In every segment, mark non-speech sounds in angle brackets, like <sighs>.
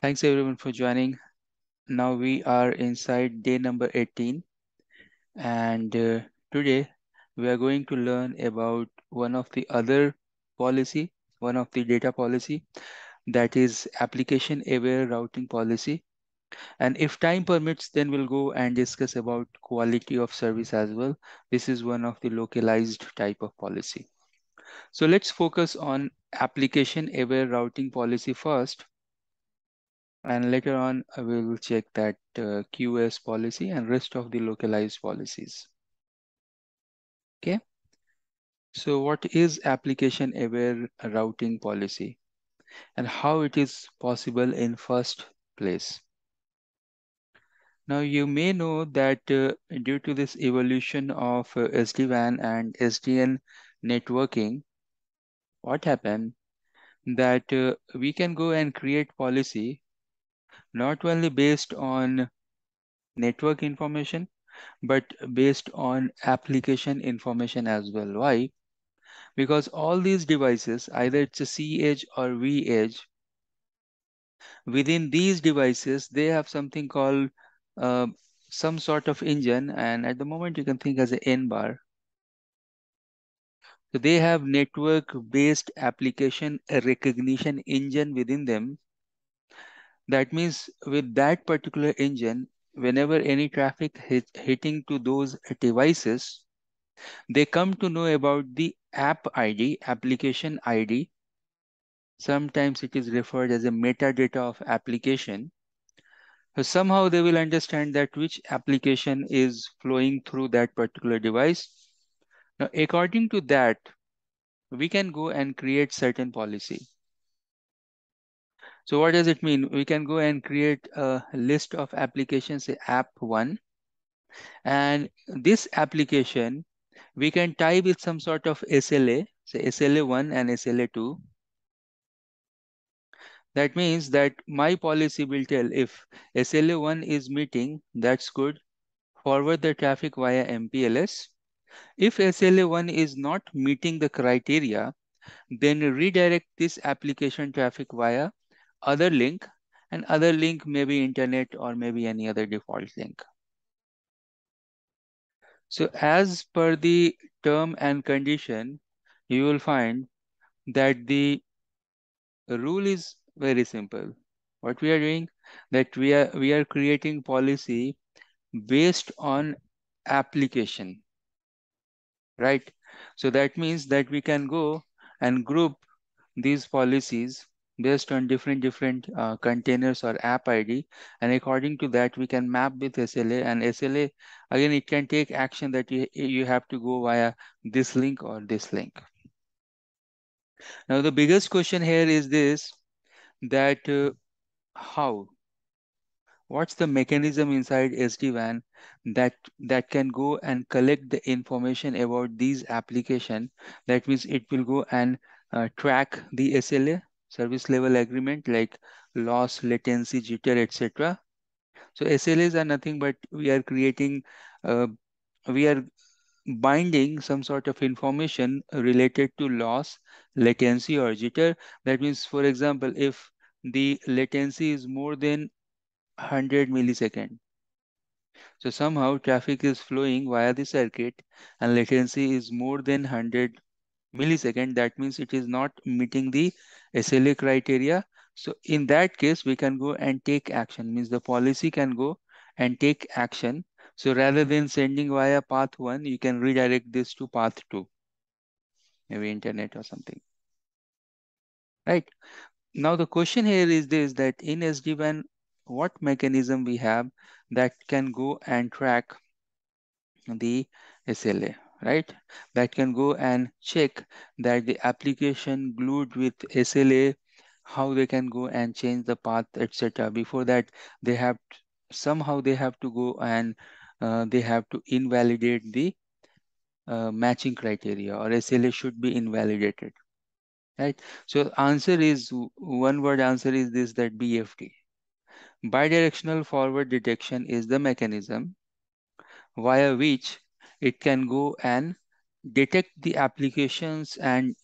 Thanks everyone for joining. Now we are inside day number 18 and uh, today we are going to learn about one of the other policy, one of the data policy that is application aware routing policy. And if time permits, then we'll go and discuss about quality of service as well. This is one of the localized type of policy. So let's focus on application aware routing policy first and later on I will check that uh, QoS policy and rest of the localized policies. Okay. So what is application aware routing policy and how it is possible in first place? Now you may know that uh, due to this evolution of uh, SD-WAN and SDN networking, what happened that uh, we can go and create policy not only based on network information, but based on application information as well. Why? Because all these devices, either it's a cEdge or vEdge, within these devices, they have something called uh, some sort of engine. And at the moment, you can think as an NBAR. So they have network-based application recognition engine within them. That means with that particular engine, whenever any traffic hit, hitting to those devices, they come to know about the app ID, application ID. Sometimes it is referred as a metadata of application. So somehow they will understand that which application is flowing through that particular device. Now, according to that, we can go and create certain policy. So what does it mean? We can go and create a list of applications, say app one. And this application, we can tie with some sort of SLA, say SLA1 and SLA2. That means that my policy will tell if SLA1 is meeting, that's good. Forward the traffic via MPLS. If SLA1 is not meeting the criteria, then redirect this application traffic via other link and other link may be internet or maybe any other default link. So as per the term and condition, you will find that the rule is very simple. What we are doing that we are we are creating policy based on application, right? So that means that we can go and group these policies based on different different uh, containers or app ID. And according to that, we can map with SLA and SLA, again, it can take action that you, you have to go via this link or this link. Now, the biggest question here is this, that uh, how? What's the mechanism inside SD-WAN that, that can go and collect the information about these application? That means it will go and uh, track the SLA service level agreement like loss, latency, jitter, etc. So SLAs are nothing but we are creating, uh, we are binding some sort of information related to loss, latency or jitter. That means, for example, if the latency is more than 100 millisecond, so somehow traffic is flowing via the circuit and latency is more than 100 millisecond, that means it is not meeting the SLA criteria. So in that case, we can go and take action, means the policy can go and take action. So rather mm-hmm. than sending via path one, you can redirect this to path two, maybe internet or something. Right. Now the question here is this, that in SD-WAN, what mechanism we have that can go and track the SLA? Right? That can go and check that the application glued with SLA, how they can go and change the path, etc. Before that, they have somehow they have to go and uh, they have to invalidate the uh, matching criteria or SLA should be invalidated, right? So answer is one word answer is this that BFD. Bidirectional forward detection is the mechanism via which it can go and detect the applications and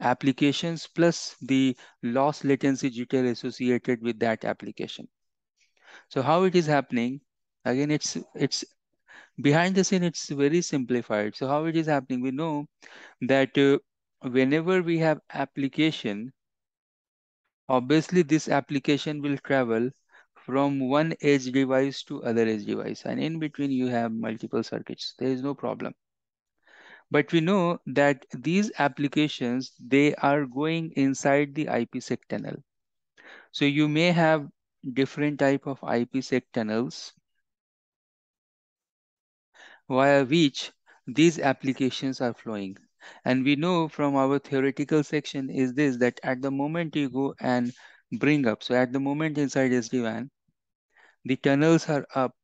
applications plus the loss latency detail associated with that application. So how it is happening? Again, it's it's behind the scene. It's very simplified. So how it is happening? We know that uh, whenever we have application, obviously this application will travel from one edge device to other edge device, and in between you have multiple circuits. There is no problem. But we know that these applications, they are going inside the IPsec tunnel. So you may have different type of IPsec tunnels via which these applications are flowing. And we know from our theoretical section is this, that at the moment you go and bring up, so at the moment inside SD-WAN, the tunnels are up,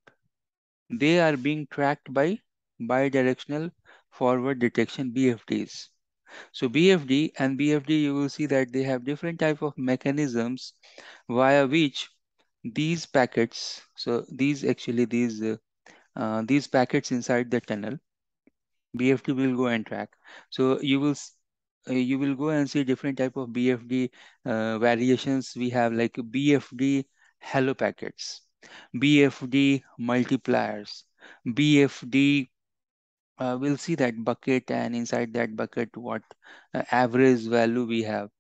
they are being tracked by bidirectional forward detection BFDs. So BFD and BFD, you will see that they have different type of mechanisms via which these packets, so these actually these uh, uh, these packets inside the tunnel, BFD will go and track. So you will uh, you will go and see different type of BFD uh, variations. We have like BFD hello packets, BFD multipliers, BFD uh, we'll see that bucket and inside that bucket what uh, average value we have.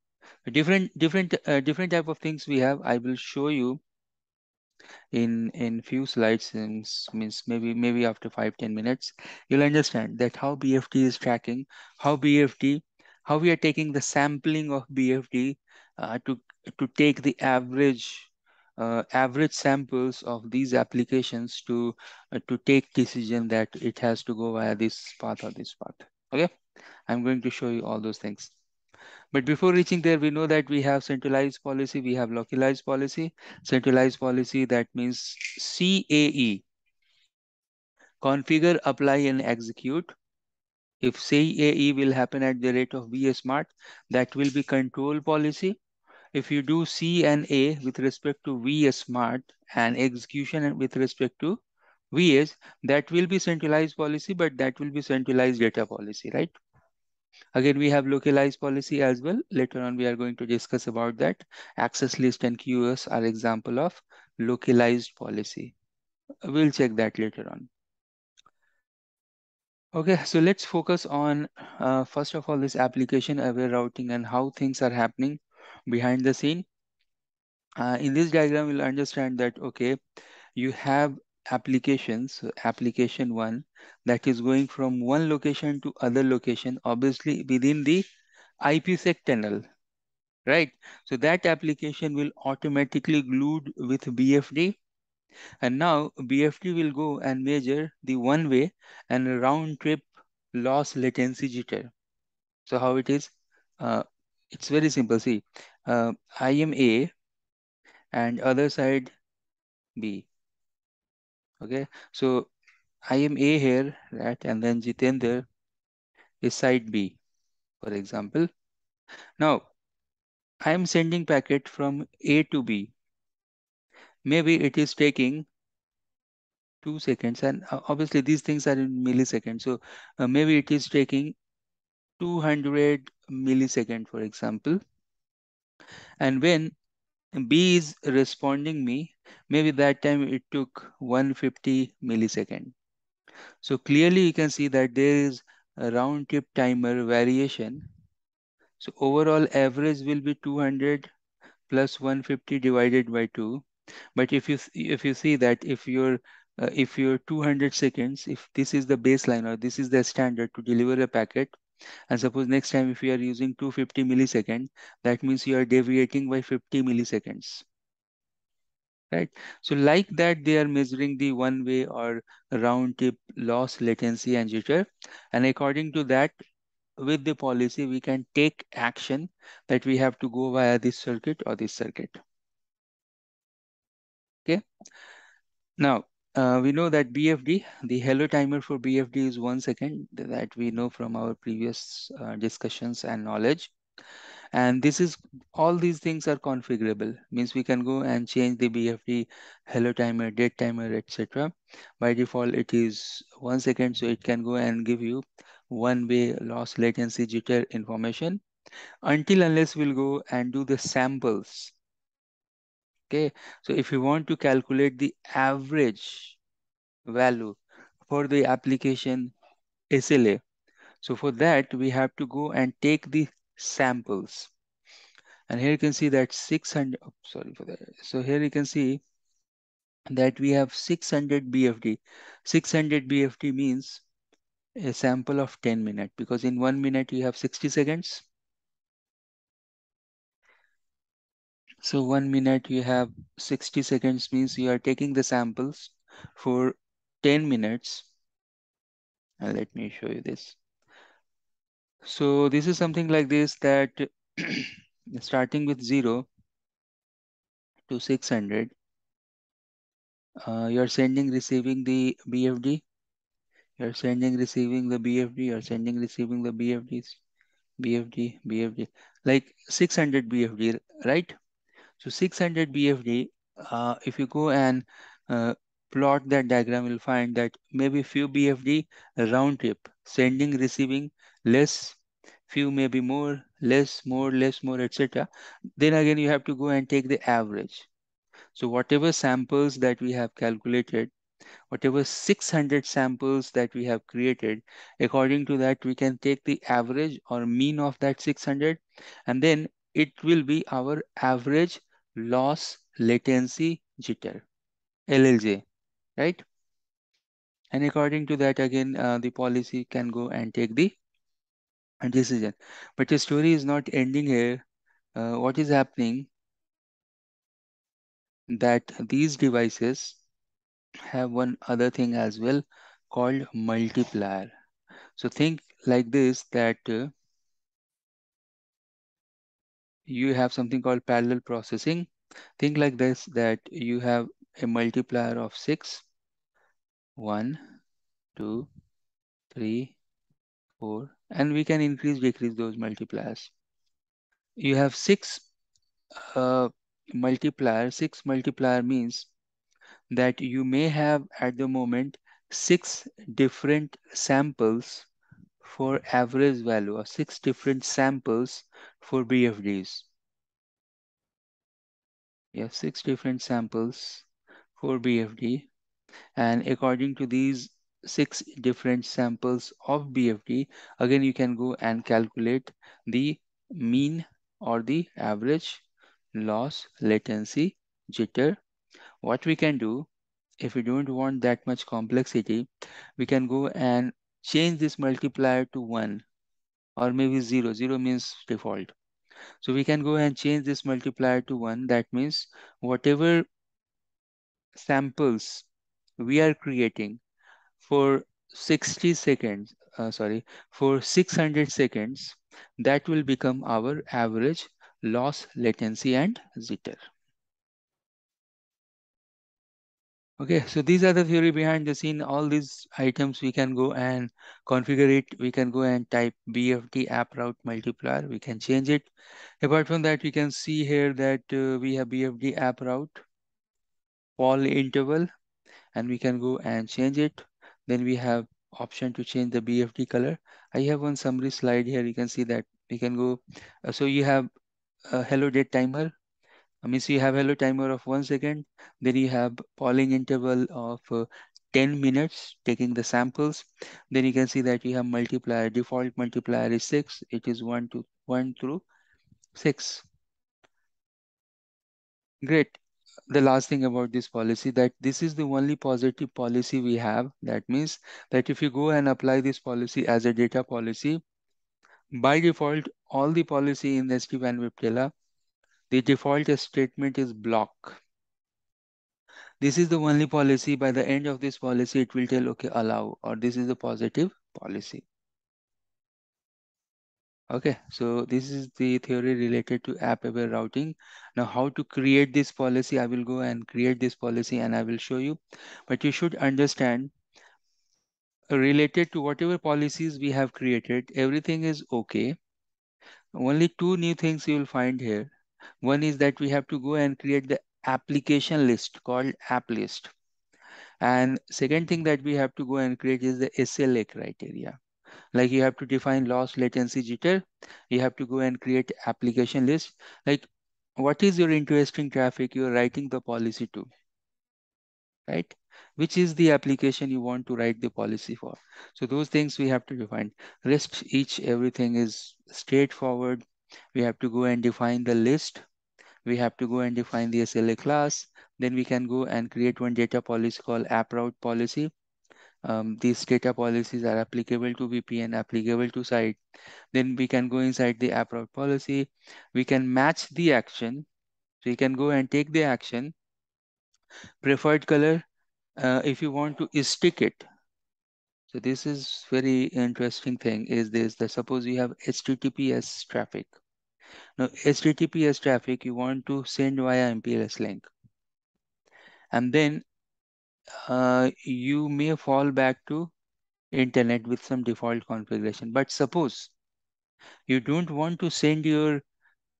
Different different uh, different type of things we have i will show you in in few slides and means maybe maybe after five ten minutes. You'll understand that how bfd is tracking how bfd how we are taking the sampling of bfd uh, to to take the average uh, average samples of these applications to uh, to take decision that it has to go via this path or this path okay i'm going to show you all those things but before reaching there, we know that we have centralized policy, we have localized policy. Centralized policy, that means CAE, configure, apply, and execute. If CAE will happen at the rate of vSmart, that will be control policy. If you do C and A with respect to vSmart and execution with respect to VS, that will be centralized policy, but that will be centralized data policy, right? Again, we have localized policy as well. Later on, we are going to discuss about that. Access list and QoS are example of localized policy. We'll check that later on. Okay, so let's focus on, uh, first of all, this application aware routing and how things are happening behind the scene. Uh, in this diagram, you'll understand that, okay, you have applications, application one, that is going from one location to other location, obviously within the IPsec tunnel, right? So that application will automatically glued with BFD. And now BFD will go and measure the one way and round trip loss latency jitter. So how it is? Uh, it's very simple. See, uh, I am A and other side B. Okay, so I am A here, right? And then Jitendra is side B, for example. Now, I am sending packet from A to B. Maybe it is taking two seconds and uh, obviously these things are in milliseconds. So uh, maybe it is taking 200 millisecond, for example. And when B is responding me, maybe that time it took 150 millisecond. So clearly you can see that there is a round trip timer variation. So overall average will be 200 plus 150 divided by 2. But if you if you see that if you're uh, if you're 200 seconds, if this is the baseline or this is the standard to deliver a packet, and suppose next time if you are using 250 milliseconds, that means you are deviating by 50 milliseconds right? So like that, they are measuring the one way or round trip loss, latency and jitter. And according to that, with the policy, we can take action that we have to go via this circuit or this circuit. Okay. Now, uh, we know that BFD, the hello timer for BFD is one second that we know from our previous uh, discussions and knowledge. And this is all these things are configurable. Means we can go and change the BFD, hello timer, dead timer, etc. By default, it is one second, so it can go and give you one way loss latency jitter information. until unless we'll go and do the samples. Okay, so if you want to calculate the average value for the application SLA, so for that we have to go and take the samples. And here you can see that 600, oh, sorry for that. So here you can see that we have 600 BFD. 600 BFD means a sample of 10 minutes because in one minute you have 60 seconds. So one minute you have 60 seconds means you are taking the samples for 10 minutes. And let me show you this. So this is something like this that <clears throat> starting with 0 to 600, uh, you're sending receiving the BFD you're sending, receiving the BFD, you're sending, receiving the BFDs, BFD, BFD, like 600 BFD, right? So 600 BFD, uh, if you go and uh, plot that diagram, you'll find that maybe few BFD round trip, sending, receiving, less, few maybe more, less, more, less, more, etc. Then again, you have to go and take the average. So whatever samples that we have calculated, whatever 600 samples that we have created, according to that, we can take the average or mean of that 600, and then it will be our average loss latency jitter, LLJ, right? And according to that, again, uh, the policy can go and take the decision. But the story is not ending here. Uh, what is happening that these devices have one other thing as well called multiplier. So think like this that uh, you have something called parallel processing. Think like this that you have a multiplier of 6, 1, 2, 3, 4, and we can increase, decrease those multipliers. You have 6 uh, multiplier, 6 multiplier means that you may have at the moment six different samples for average value of six different samples for BFDs. You have six different samples for BFD and according to these six different samples of BFD, again you can go and calculate the mean or the average loss latency jitter what we can do if we don't want that much complexity we can go and change this multiplier to 1 or maybe 0 0 means default. So we can go and change this multiplier to 1 that means whatever samples we are creating for 60 seconds uh, sorry for 600 seconds that will become our average loss latency and jitter Okay, so these are the theory behind the scene. All these items we can go and configure it. We can go and type BFD app route multiplier. We can change it. Apart from that, we can see here that uh, we have BFD app route, poll interval, and we can go and change it. Then we have option to change the BFD color. I have one summary slide here. You can see that we can go. Uh, so you have a hello dead timer means you have hello timer of one second, then you have polling interval of uh, 10 minutes taking the samples. Then you can see that you have multiplier, default multiplier is six. It is one to one through six. Great. The last thing about this policy that this is the only positive policy we have. That means that if you go and apply this policy as a data policy, by default, all the policy in SD-WAN Viptela the default statement is block. This is the only policy. By the end of this policy, it will tell, okay, allow, or this is the positive policy. Okay, so this is the theory related to app aware routing. Now, how to create this policy, I will go and create this policy and I will show you. But you should understand related to whatever policies we have created, everything is okay. Only two new things you will find here. One is that we have to go and create the application list called app list. And second thing that we have to go and create is the SLA criteria. like you have to define loss latency jitter. You have to go and create application list. Like what is your interesting traffic? You're writing the policy to right? Which is the application you want to write the policy for? So those things we have to define. Rest each everything is straightforward we have to go and define the list we have to go and define the SLA class. Then we can go and create one data policy called app route policy. Um, these data policies are applicable to VPN, applicable to site. Then we can go inside the app route policy. We can match the action. So you can go and take the action. Preferred color, uh, if you want to stick it. So this is very interesting thing is this, that suppose you have HTTPS traffic. Now, HTTPS traffic you want to send via MPLS link. And then uh, you may fall back to internet with some default configuration. But suppose you don't want to send your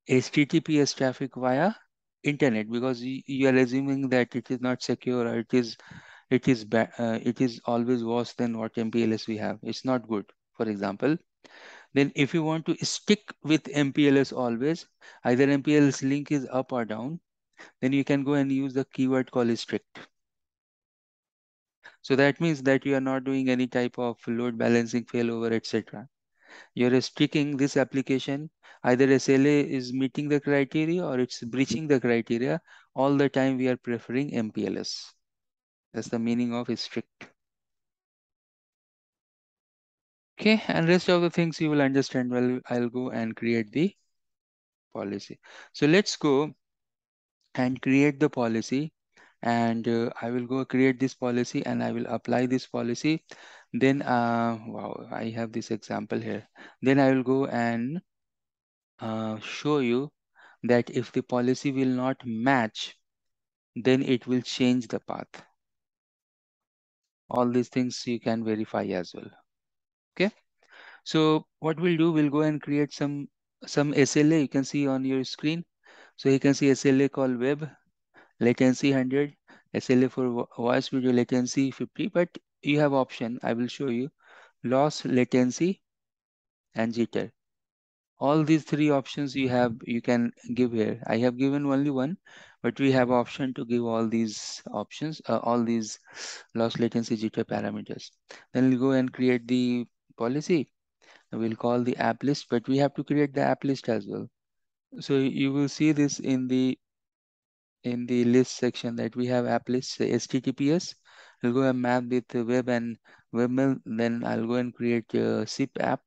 HTTPS traffic via internet because you are assuming that it is not secure or it is it is bad uh, it is always worse than what MPLS we have. It's not good. For example, then if you want to stick with MPLS always, either MPLS link is up or down, then you can go and use the keyword called strict. So that means that you are not doing any type of load balancing failover, etc. You're sticking this application, either SLA is meeting the criteria or it's breaching the criteria. All the time we are preferring MPLS. That's the meaning of strict. Okay, and rest of the things you will understand well. I'll go and create the policy. So let's go and create the policy and uh, I will go create this policy and I will apply this policy. Then, uh, wow, I have this example here. Then I will go and uh, show you that if the policy will not match, then it will change the path. All these things you can verify as well. Okay. So what we'll do, we'll go and create some some SLA you can see on your screen. So you can see SLA called web latency 100, SLA for voice video latency 50, but you have option. I will show you loss latency and jitter. All these three options you have, you can give here. I have given only one, but we have option to give all these options, uh, all these loss latency jitter parameters. Then we'll go and create the policy. We'll call the app list, but we have to create the app list as well. So you will see this in the in the list section that we have app list HTTPS. I'll go and map with web and webmail. Then I'll go and create a SIP app.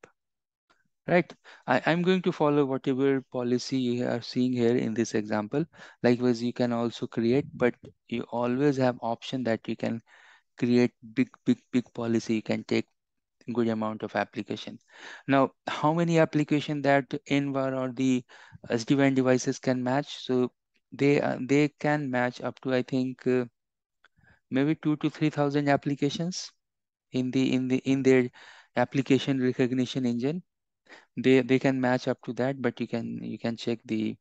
Right. I, I'm going to follow whatever policy you are seeing here in this example. Likewise, you can also create, but you always have option that you can create big, big, big policy. You can take good amount of application. Now, how many application that NBAR or the SD-WAN devices can match? So they uh, they can match up to I think uh, maybe two to three thousand applications in the in the in their application recognition engine. They they can match up to that, but you can you can check the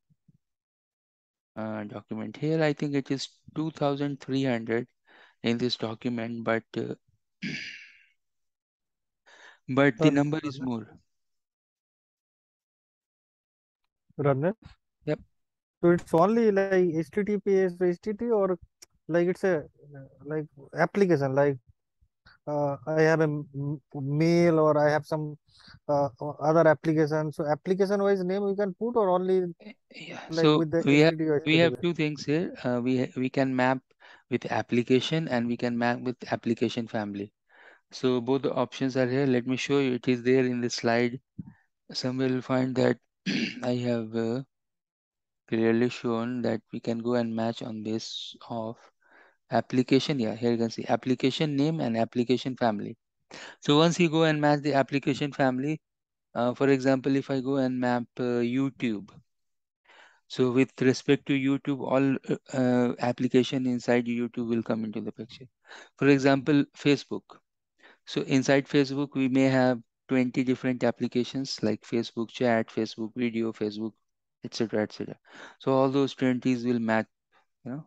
uh, document here. I think it is two thousand three hundred in this document, but uh, <clears throat> but the number is more. Ratnesh? Yep. So it's only like HTTP HTTPS HTTP or like it's a like application like uh, I have a mail or I have some uh, other application. So application wise name we can put or only yeah. Like so we have we have two things here. Uh, we we can map with application and we can map with application family. So both the options are here. Let me show you. It is there in the slide. Somewhere will find that <clears throat> I have uh, clearly shown that we can go and match on base of application. Yeah, here you can see application name and application family. So once you go and match the application family, uh, for example, if I go and map uh, YouTube. So with respect to YouTube, all uh, uh application inside YouTube will come into the picture. For example, Facebook. So inside Facebook, we may have 20 different applications like Facebook chat, Facebook video, Facebook etc etc so all those 20s will match you know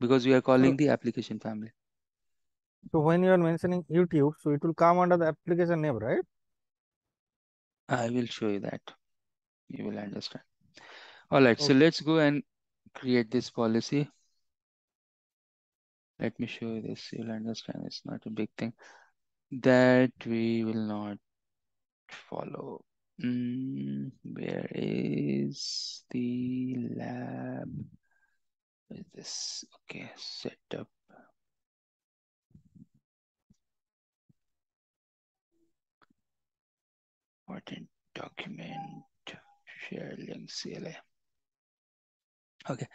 because we are calling so, the application family so when you are mentioning youtube so it will come under the application name right I will show you that. You will understand. All right, so let's go and create this policy. Let me show you this. You'll understand. It's not a big thing that we will not follow. Mm, where is the lab? Is this? Okay, setup. Important document. Share link CLA. Okay,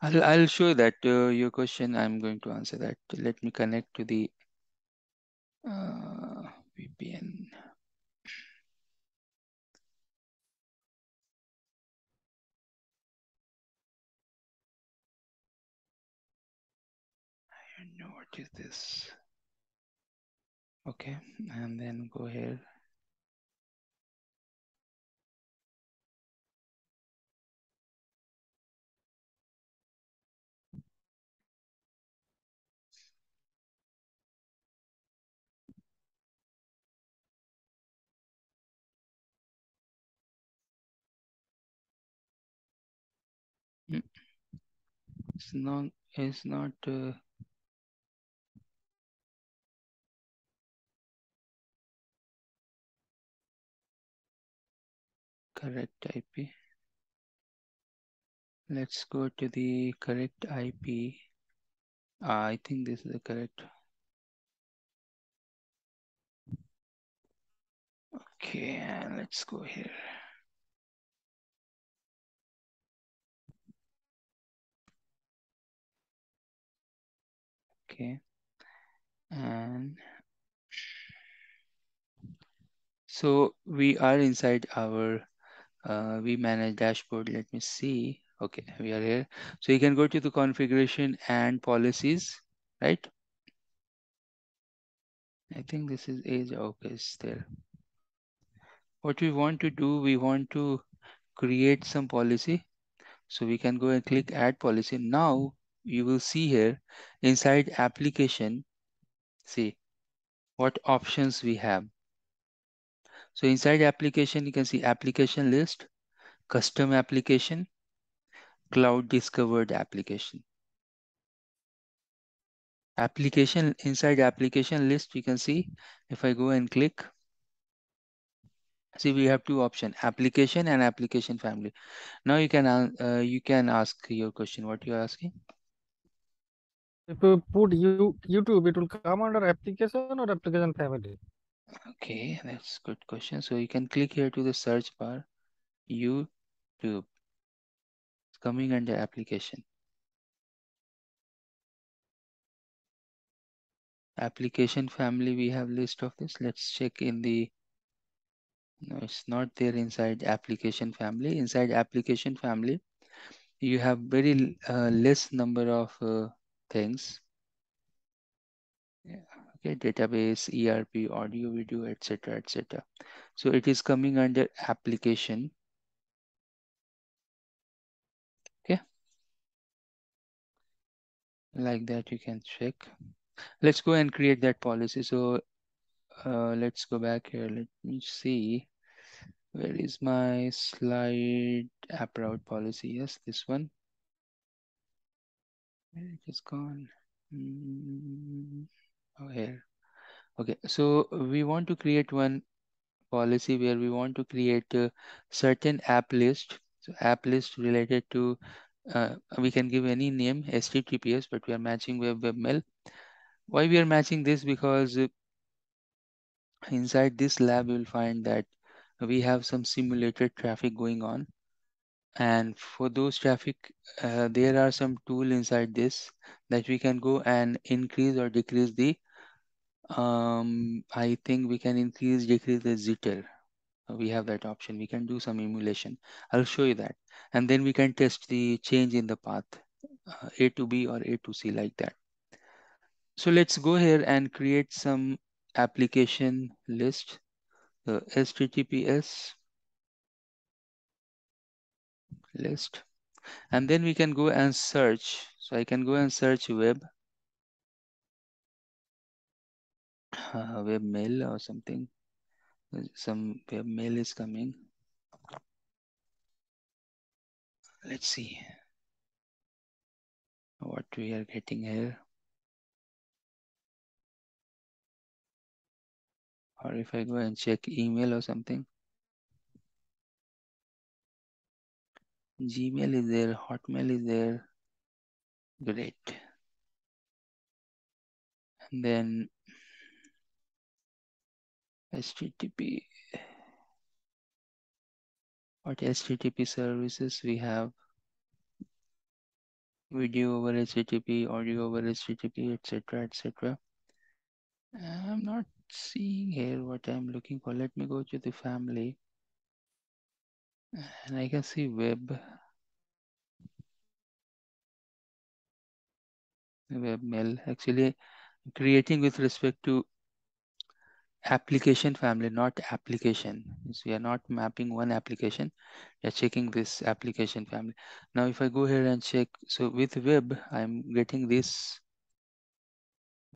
I'll I'll show that uh, your question. I'm going to answer that. Let me connect to the uh, VPN. I don't know what is this. Okay, and then go here. It's not. It's not. Uh, correct IP. Let's go to the correct IP. Ah, I think this is the correct. Okay, let's go here. Okay, and so we are inside our uh, vManage dashboard. Let me see. Okay, we are here. So you can go to the configuration and policies, right? I think this is age. Okay, it's there. What we want to do, we want to create some policy. So we can go and click add policy. Now you will see here inside application, see what options we have. So inside application, you can see application list, custom application, cloud discovered application. Application inside application list, you can see if I go and click, see we have two options, application and application family. Now you can uh, you can ask your question. What you are asking? If you put you YouTube, it will come under application or application family. Okay, that's good question. So you can click here to the search bar, YouTube. It's coming under application. Application family, we have list of this. Let's check in the, no, it's not there inside application family. Inside application family, you have very uh, less number of uh, things. Yeah. Okay, database, ERP, audio, video, etc., etc. So it is coming under application. Okay, like that you can check. Let's go and create that policy. So uh, let's go back here. Let me see. Where is my slide app route policy? Yes, this one. It is gone. Mm, oh, here. Okay, so we want to create one policy where we want to create a certain app list. So app list related to, uh, we can give any name, HTTPS, but we are matching web webmail. Why we are matching this? Because inside this lab, you will find that we have some simulated traffic going on. And for those traffic, uh, there are some tool inside this that we can go and increase or decrease the, um, I think we can increase, decrease the jitter. We have that option. We can do some emulation. I'll show you that. And then we can test the change in the path, uh, A to B or A to C like that. So let's go here and create some application list. So HTTPS list. And then we can go and search. So I can go and search web, <sighs> uh, webmail or something. some web mail is coming. Let's see what we are getting here. Or if I go and check email or something. Gmail is there, Hotmail is there. Great. And then HTTP. What HTTP services we have? Video over HTTP, audio over HTTP, etc. etc. I'm not seeing here what I'm looking for. Let me go to the family. And I can see web. Webmail. Actually, creating with respect to application family, not application. So we are not mapping one application. We are checking this application family. Now, if I go here and check, so with web, I'm getting this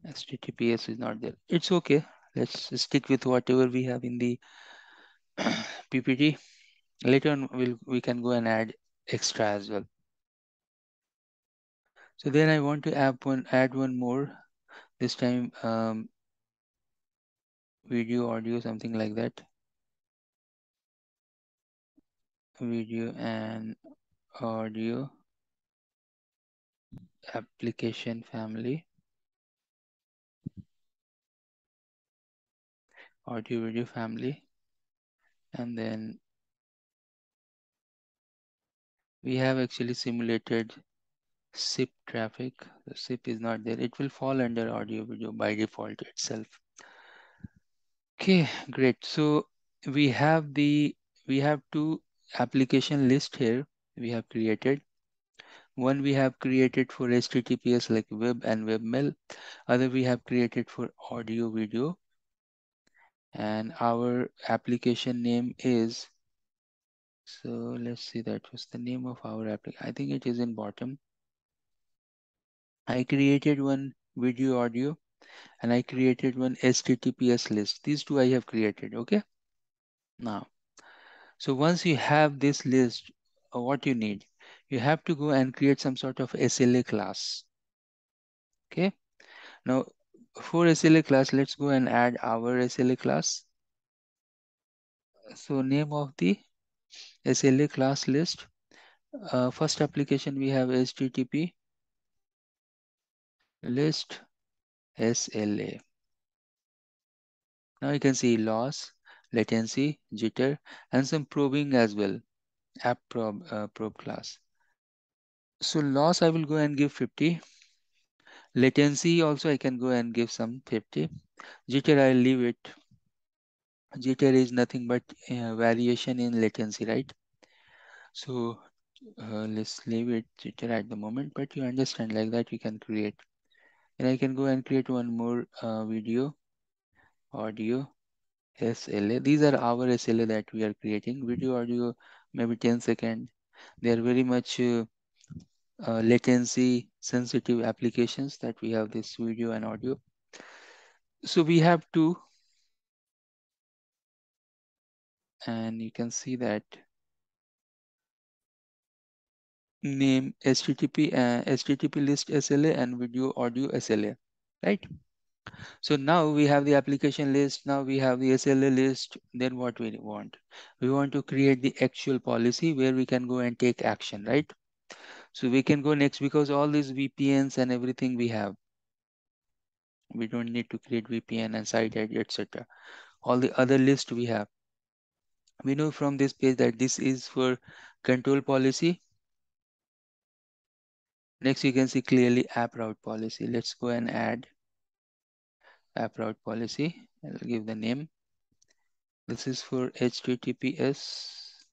HTTPS is not there. It's okay. Let's stick with whatever we have in the <clears throat> PPT. Later on, we'll, we can go and add extra as well. So then I want to add one, add one more. This time, um, video, audio, something like that. Video and audio application family. Audio video family. And then we have actually simulated SIP traffic. The SIP is not there. It will fall under audio video by default itself. Okay, great. So we have the we have two application list here we have created. One we have created for HTTPS like web and webmail. Other we have created for audio video. And our application name is, so let's see that was the name of our application. I think it is in bottom. I created one video audio and I created one HTTPS list. These two I have created, okay? Now, so once you have this list, uh, what you need, you have to go and create some sort of SLA class, okay? Now, for SLA class, let's go and add our SLA class. So name of the SLA class list. Uh, first application we have HTTP list SLA. Now you can see loss, latency, jitter, and some probing as well. App probe, uh, probe class. So loss I will go and give 50. Latency also I can go and give some 50. Jitter I'll leave it. Jitter is nothing but uh, variation in latency, right? So uh, let's leave it jitter at the moment, but you understand like that you can create. And I can go and create one more uh, video, audio, SLA. These are our SLA that we are creating. Video, audio, maybe 10 second. They are very much uh, uh, latency sensitive applications that we have this video and audio. So we have two. And you can see that name HTTP, uh, HTTP list SLA and video audio SLA, right? So now we have the application list. Now we have the SLA list. Then what we want? We want to create the actual policy where we can go and take action, right? So we can go next because all these VPNs and everything we have. We don't need to create VPN and site ID, etc. All the other list we have. We know from this page that this is for control policy. Next, you can see clearly app route policy. Let's go and add app route policy. I'll give the name. This is for HTTPS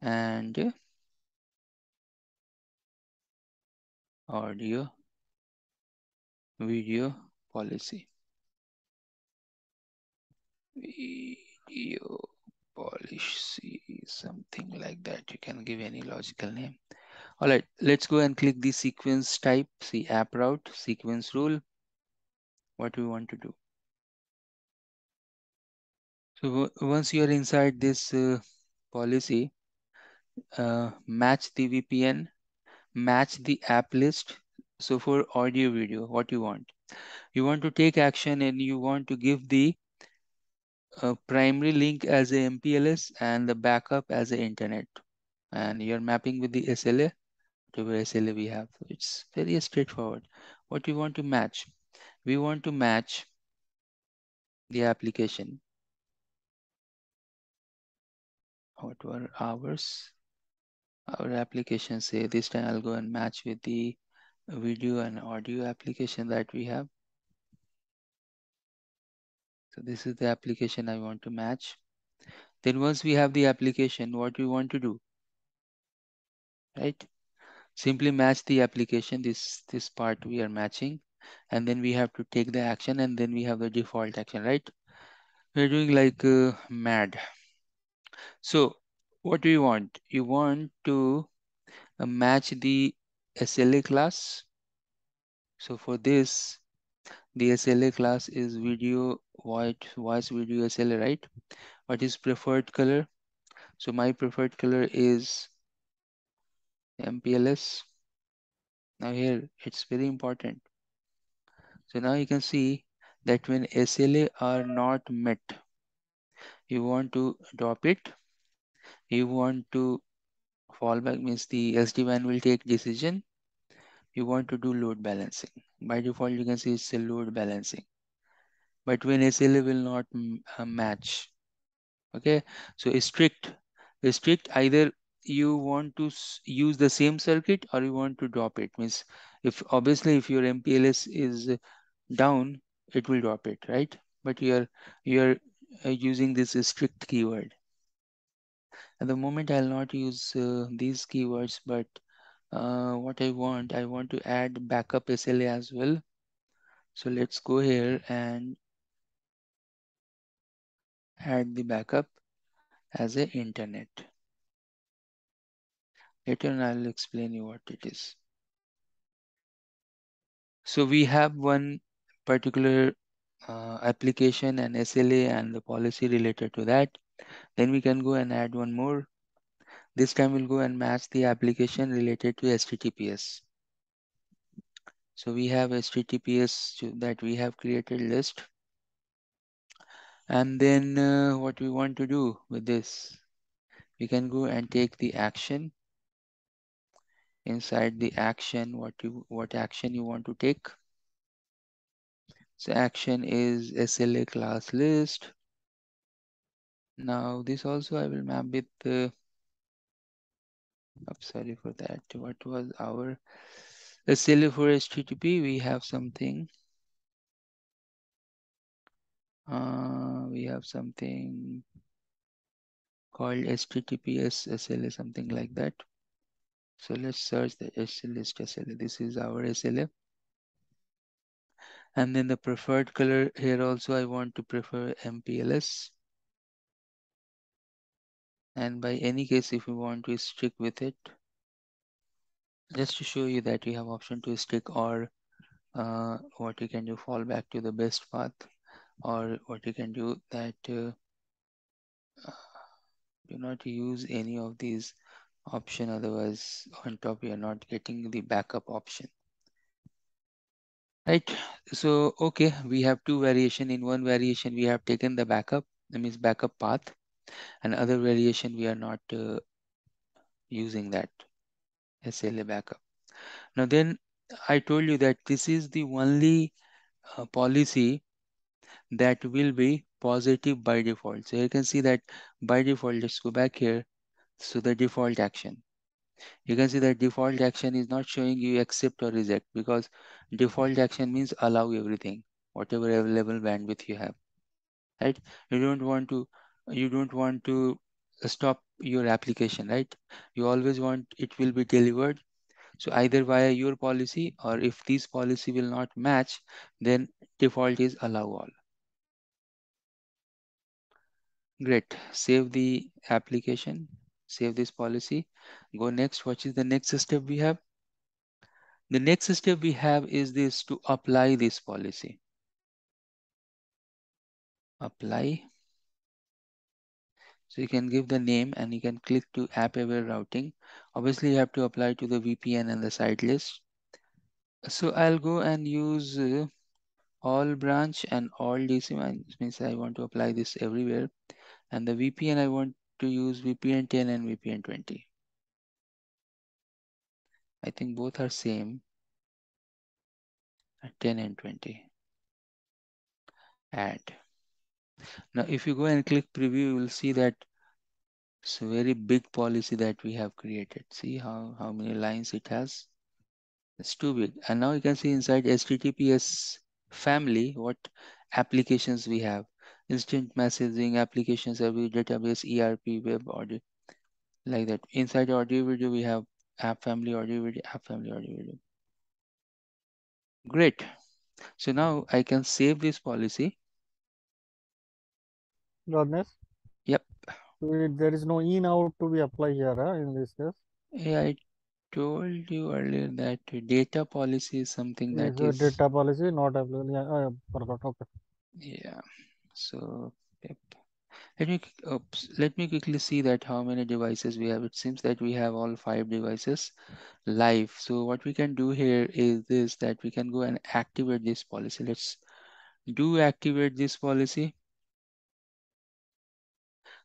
and audio video policy. Video policy, something like that. You can give any logical name. All right, let's go and click the sequence type, see app route, sequence rule. What do we want to do. So once you are inside this uh, policy, uh, match the VPN, match the app list. So for audio video, what you want? You want to take action and you want to give the uh, primary link as a MPLS and the backup as a internet. And you're mapping with the SLA, whatever SLA we have. So it's very straightforward. What you want to match? We want to match the application. What were ours? Our application say this time I'll go and match with the video and audio application that we have. So this is the application I want to match. Then once we have the application, what we want to do, right? Simply match the application, this, this part we are matching, and then we have to take the action and then we have the default action, right? We're doing like uh, mad. So what do you want? You want to uh, match the SLA class. So for this, the SLA class is video white voice video SLA, right? What is preferred color? So my preferred color is MPLS. Now here it's very important. So now you can see that when SLA are not met, you want to drop it. You want to fallback means the SD-WAN will take decision. You want to do load balancing. By default, you can see it's a load balancing. But when SLA will not uh, match, okay? So strict, strict either you want to use the same circuit or you want to drop it. Means if obviously if your MPLS is down, it will drop it, right? But you're you're uh, using this strict keyword. At the moment, I'll not use uh, these keywords, but uh, what I want, I want to add backup SLA as well. So let's go here and add the backup as a internet. Later on, I'll explain you what it is. So we have one particular uh, application and SLA and the policy related to that. Then we can go and add one more. This time we'll go and match the application related to HTTPS. So we have HTTPS that we have created list. And then uh, what we want to do with this, we can go and take the action. Inside the action, what you what action you want to take. So action is SLA class list. Now this also I will map with the, I'm sorry for that. What was our SLA for HTTP? We have something. Uh, we have something called HTTPS SLA, something like that. So let's search the SLA SLA. This is our SLA. And then the preferred color here also I want to prefer MPLS. And by any case, if you want to stick with it, just to show you that you have option to stick or uh, what you can do fall back to the best path or what you can do that uh, do not use any of these option. Otherwise on top you are not getting the backup option. Right? So okay we have two variation. In one variation we have taken the backup that means backup path. And other variation we are not uh, using that SLA backup. Now then I told you that this is the only uh, policy that will be positive by default. So you can see that by default, let's go back here. So the default action. You can see that default action is not showing you accept or reject because default action means allow everything, whatever available bandwidth you have, right? You don't want to, you don't want to stop your application, right? You always want it will be delivered. So either via your policy or if this policy will not match, then default is allow all. Great. Save the application. Save this policy. Go next. What is the next step we have? The next step we have is this to apply this policy. Apply. So you can give the name and you can click to app aware routing. Obviously you have to apply to the VPN and the site list. So I'll go and use uh, all branch and all DC means I want to apply this everywhere. And the VPN I want to use VPN 10 and VPN 20. I think both are same. 10 and 20. Add. Now if you go and click preview, you will see that it's a very big policy that we have created. See how, how many lines it has? It's too big. And now you can see inside HTTPS family what applications we have. Instant messaging, application service, database, ERP, web audio, like that. Inside audio video, we have app family, audio video, app family, audio video. Great. So now I can save this policy. Godness? Yep. There is no in out to be applied here huh, in this case. Yeah, I told you earlier that data policy is something that is, is data policy not available. Yeah, oh, forgot. Okay. Yeah. So yep. let me oops, let me quickly see that how many devices we have. It seems that we have all five devices live. So what we can do here is this that we can go and activate this policy. Let's do activate this policy.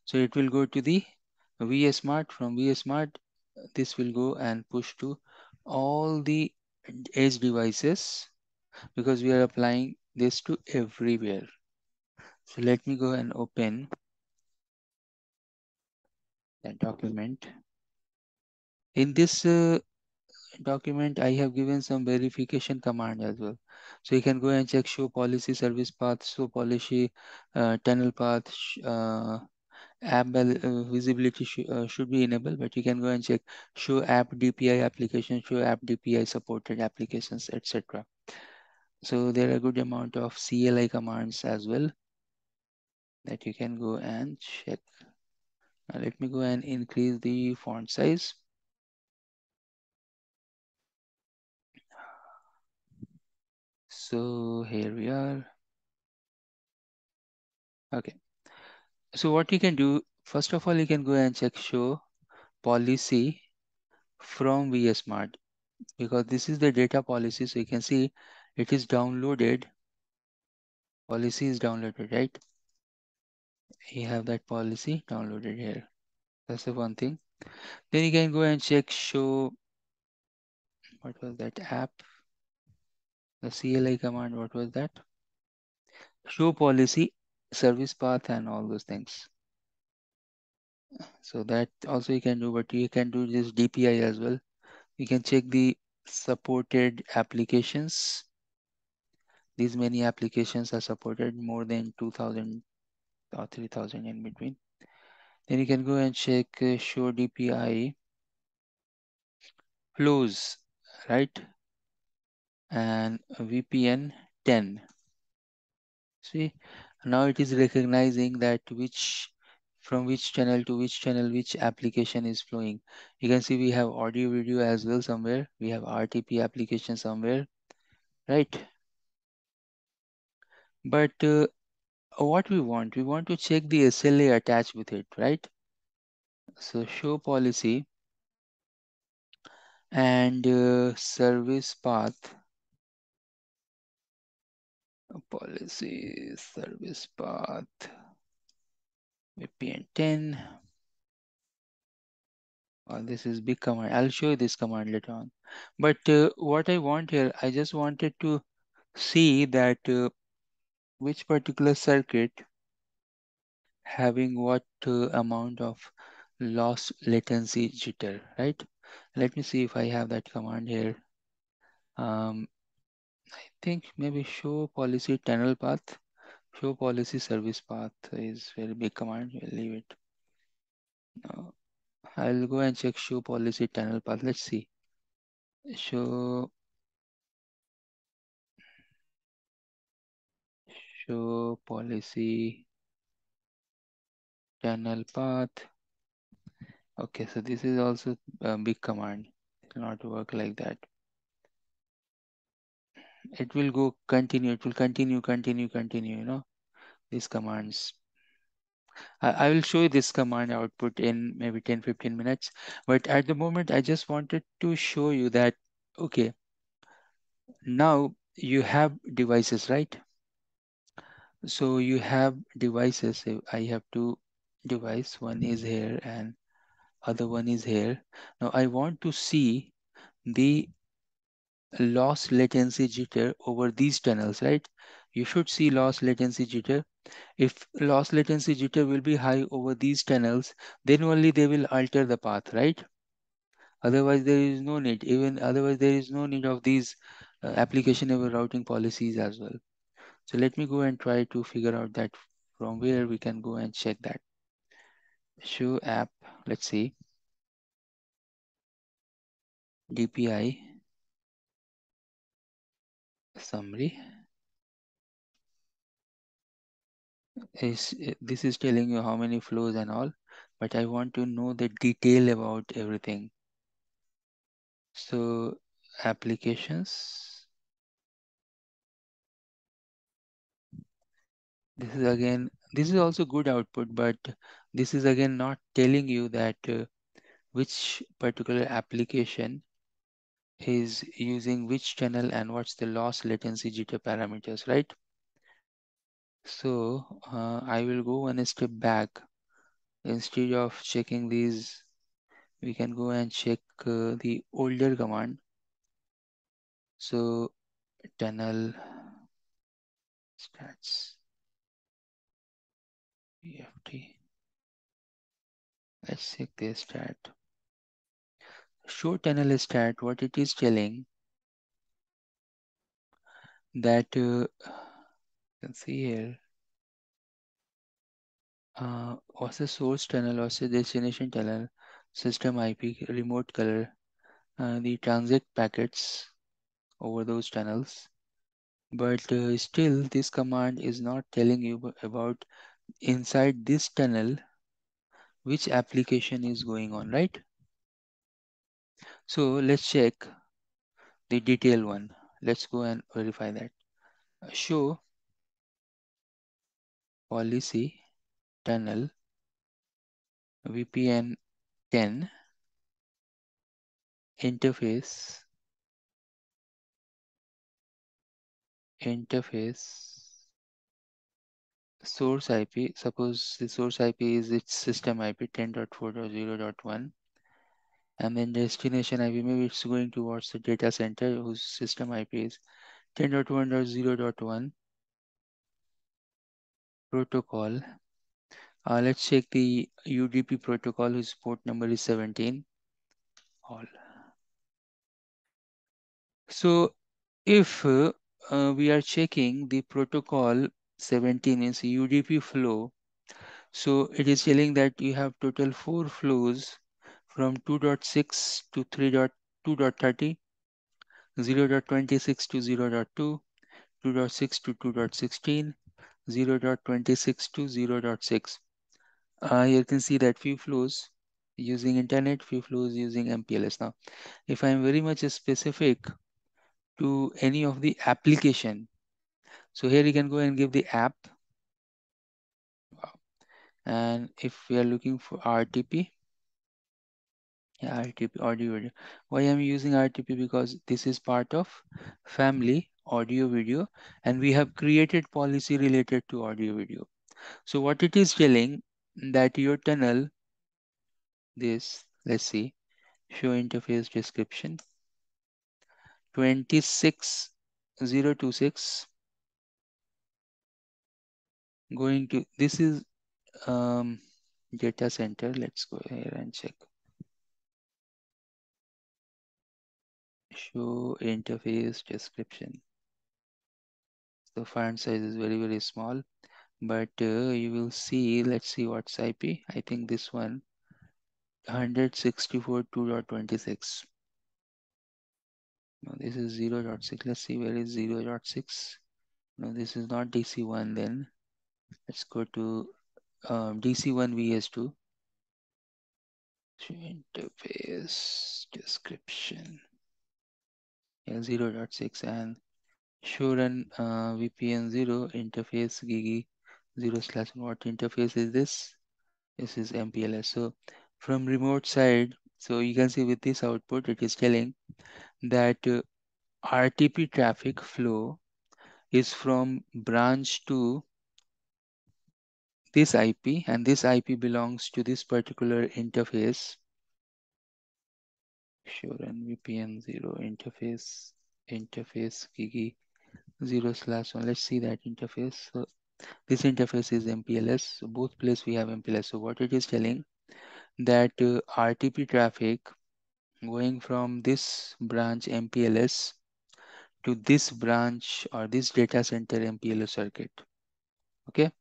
So it will go to the vSmart. From vSmart, this will go and push to all the edge devices because we are applying this to everywhere. So let me go and open that document. In this uh, document, I have given some verification command as well. So you can go and check show policy service path, show policy uh, tunnel path, uh, app uh, visibility sh uh, should be enabled, but you can go and check show app DPI application, show app DPI supported applications, etc. So there are a good amount of CLI commands as well that you can go and check. Now let me go and increase the font size. So here we are. Okay. So what you can do, first of all, you can go and check show policy from vSmart because this is the data policy. So you can see it is downloaded. Policy is downloaded, right? You have that policy downloaded here. That's the one thing. Then you can go and check show, what was that app? The CLI command, what was that? Show policy, service path and all those things. So that also you can do, but you can do this DPI as well. You can check the supported applications. These many applications are supported more than 2000 or 3000 in between. Then you can go and check uh, show DPI flows, right? And VPN 10. See, now it is recognizing that which from which channel to which channel which application is flowing. You can see we have audio video as well somewhere. We have RTP application somewhere, right? But uh, what we want, we want to check the SLA attached with it, right? So show policy and uh, service path. Policy service path VPN 10 oh, this is big command. I'll show you this command later on. But uh, what I want here I just wanted to see that uh, which particular circuit having what uh, amount of loss latency jitter right? Let me see if I have that command here. Um, I think maybe show policy tunnel path. Show policy service path is very big command. We'll leave it. Now I'll go and check show policy tunnel path. Let's see. Show show policy channel path. Okay so this is also a big command. It will not work like that. It will go continue it will continue continue continue you know these commands. I, I will show you this command output in maybe 10 15 minutes but at the moment I just wanted to show you that okay now you have devices right so you have devices. I have two device one is here and other one is here. Now I want to see the loss latency jitter over these tunnels right? You should see loss latency jitter. If loss latency jitter will be high over these tunnels then only they will alter the path right? Otherwise there is no need. Even otherwise there is no need of these uh, application level routing policies as well so let me go and try to figure out that from where we can go and check that. Show app let's see. Dpi summary. Is this is telling you how many flows and all but i want to know the detail about everything. So applications this is again this is also good output but this is again not telling you that uh, which particular application is using which channel and what's the loss latency jitter parameters right? So uh, i will go one step back. Instead of checking these we can go and check uh, the older command. So tunnel stats eft let's check this stat. Show tunnel stat what it is telling that uh, you can see here. Uh, what's the source tunnel what's the destination tunnel system ip remote color. Uh, the transit packets over those tunnels but uh, still this command is not telling you about inside this tunnel which application is going on right? So let's check the detail one. Let's go and verify that. Show policy tunnel vpn 10 interface interface source IP suppose the source IP is its system IP 10.4.0.1 and then destination IP maybe it's going towards the data center whose system IP is 10.1.0.1 protocol. Uh, let's check the UDP protocol whose port number is 17 all. So if uh, we are checking the protocol 17 is UDP flow. So it is telling that you have total four flows from 2.6 to 3.2.30 0.26 to 0.2 2.6 to 2.16 0.26 to 0.6 uh, you can see that few flows using internet few flows using mpls now if i'm very much specific to any of the application so here you can go and give the app and if we are looking for rtp yeah, RTP audio video. Why am I'm using RTP because this is part of family audio video and we have created policy related to audio video. So what it is telling that your tunnel, this, let's see, show interface description 26026 going to, this is um, data center. Let's go here and check. Show interface description. The font size is very, very small but uh, you will see let's see what's ip i think this one 164.2.26 no this is 0.6 let's see where is 0.6 no this is not dc1 then let's go to um, dc1 vs2 interface description yeah 0.6 and show run uh, vpn 0 interface gigi 0 slash what interface is this? This is MPLS. So from remote side, so you can see with this output, it is telling that uh, RTP traffic flow is from branch to this IP and this IP belongs to this particular interface. Sure, and VPN 0 interface, interface Gigi 0 slash 1. Let's see that interface. So this interface is MPLS. So both places we have MPLS. So what it is telling that uh, RTP traffic going from this branch MPLS to this branch or this data center MPLS circuit. Okay.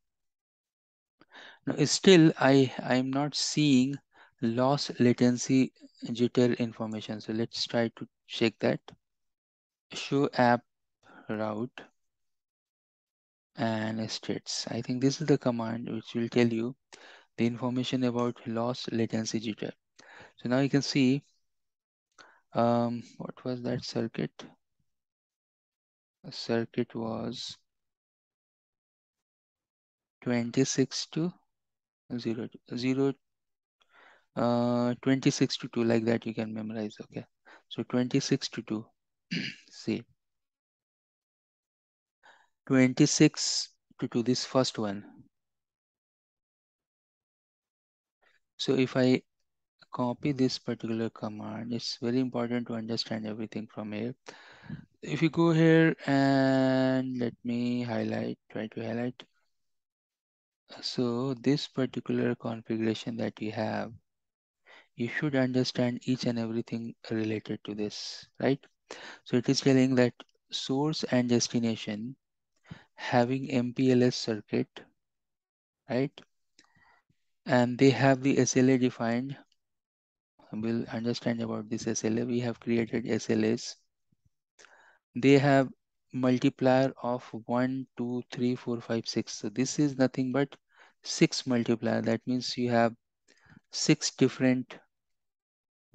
Now still I I'm not seeing loss latency jitter information. So let's try to check that. Show app route and states. I think this is the command which will tell you the information about loss latency jitter. So now you can see um, what was that circuit? The circuit was 26 to 0, 0 uh, 26 to 2 like that you can memorize okay? So 26 to 2 <clears throat> see. 26 to 2 this first one. So if I copy this particular command it's very important to understand everything from here. If you go here and let me highlight try to highlight so this particular configuration that you have you should understand each and everything related to this right? So it is telling that source and destination having MPLS circuit right? And they have the SLA defined. We'll understand about this SLA we have created SLAs they have multiplier of 1 2 3 4 5 6 so this is nothing but 6 multiplier that means you have six different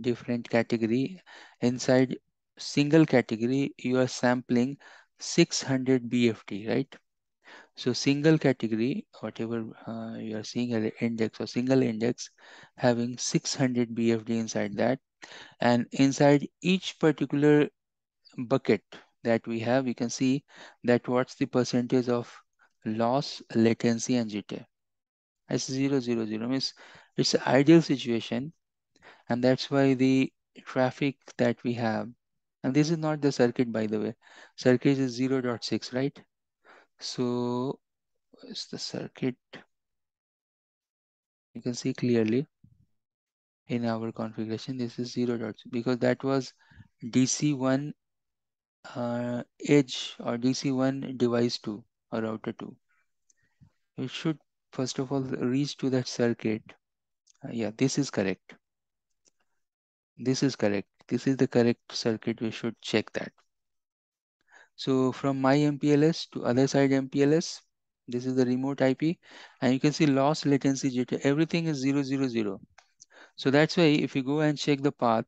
different category. Inside single category you are sampling 600 BFD right? So single category whatever uh, you are seeing an index or single index having 600 BFD inside that. And inside each particular bucket that we have, we can see that what's the percentage of loss, latency, and jitter. It's zero, zero, zero means it's an ideal situation. And that's why the traffic that we have, and this is not the circuit, by the way, circuit is 0 0.6, right? So it's the circuit. You can see clearly in our configuration, this is 0 .6 because that was DC1 uh, edge or DC1 device 2 or router 2. It should first of all reach to that circuit. Uh, yeah, this is correct. This is correct. This is the correct circuit. We should check that. So from my MPLS to other side MPLS, this is the remote IP and you can see loss latency jitter. Everything is 000. So that's why if you go and check the path,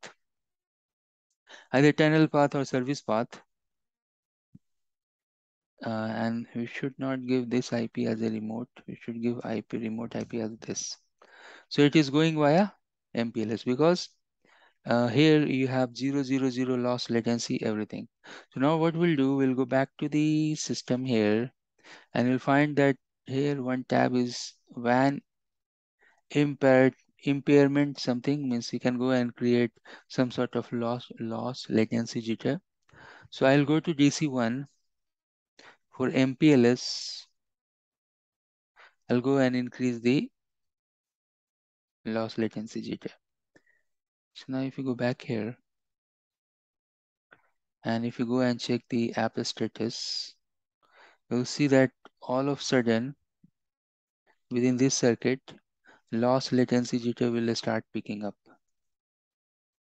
either tunnel path or service path, uh, and we should not give this IP as a remote. We should give IP remote IP as this. So it is going via MPLS because uh, here you have 000 loss latency, everything. So now what we'll do, we'll go back to the system here and you'll find that here one tab is WAN impaired impairment something means you can go and create some sort of loss loss latency jitter. So I'll go to DC1 for MPLS, I'll go and increase the loss latency jitter. So now if you go back here, and if you go and check the app status, you'll see that all of a sudden, within this circuit, loss latency jitter will start picking up.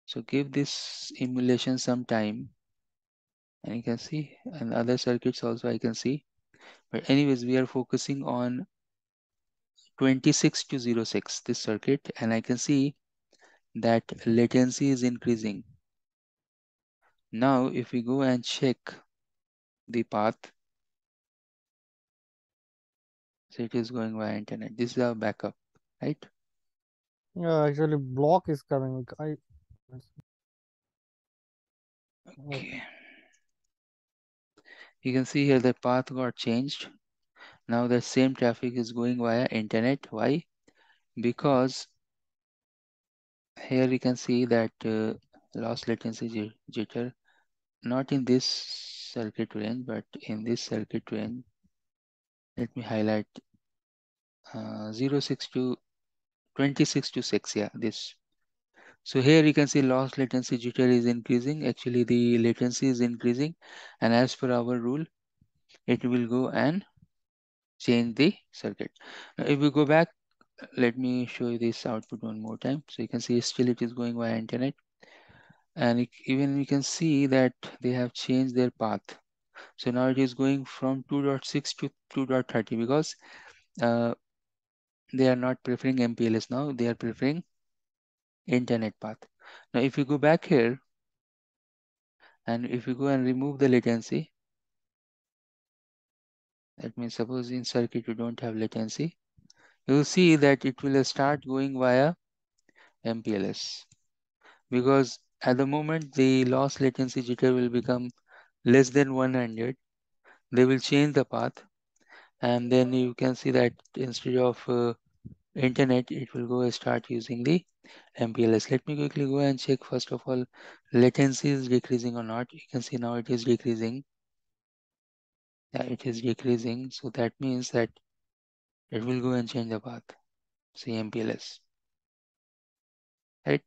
So give this emulation some time, and you can see, and other circuits also I can see. But anyways, we are focusing on 26 to 06, this circuit, and I can see that latency is increasing. Now, if we go and check the path, So it is going via internet. This is our backup, right? Yeah, actually block is coming. I Okay. You can see here the path got changed. Now the same traffic is going via internet. Why? Because here you can see that uh, loss latency jitter, not in this circuit range, but in this circuit range. Let me highlight uh, 06 to 26 to 6. Yeah, this. So here you can see loss latency jitter is increasing. Actually, the latency is increasing. And as per our rule, it will go and change the circuit. Now, if we go back, let me show you this output one more time. So you can see still it is going via internet. And it, even you can see that they have changed their path. So now it is going from 2.6 to 2.30 because uh, they are not preferring MPLS now. They are preferring internet path. Now, if you go back here, and if you go and remove the latency, that means suppose in circuit you don't have latency, you will see that it will start going via MPLS because at the moment the loss latency jitter will become less than 100 they will change the path and then you can see that instead of uh, internet it will go start using the MPLS let me quickly go and check first of all latency is decreasing or not. You can see now it is decreasing. Yeah it is decreasing. So that means that it will go and change the path. See MPLS right?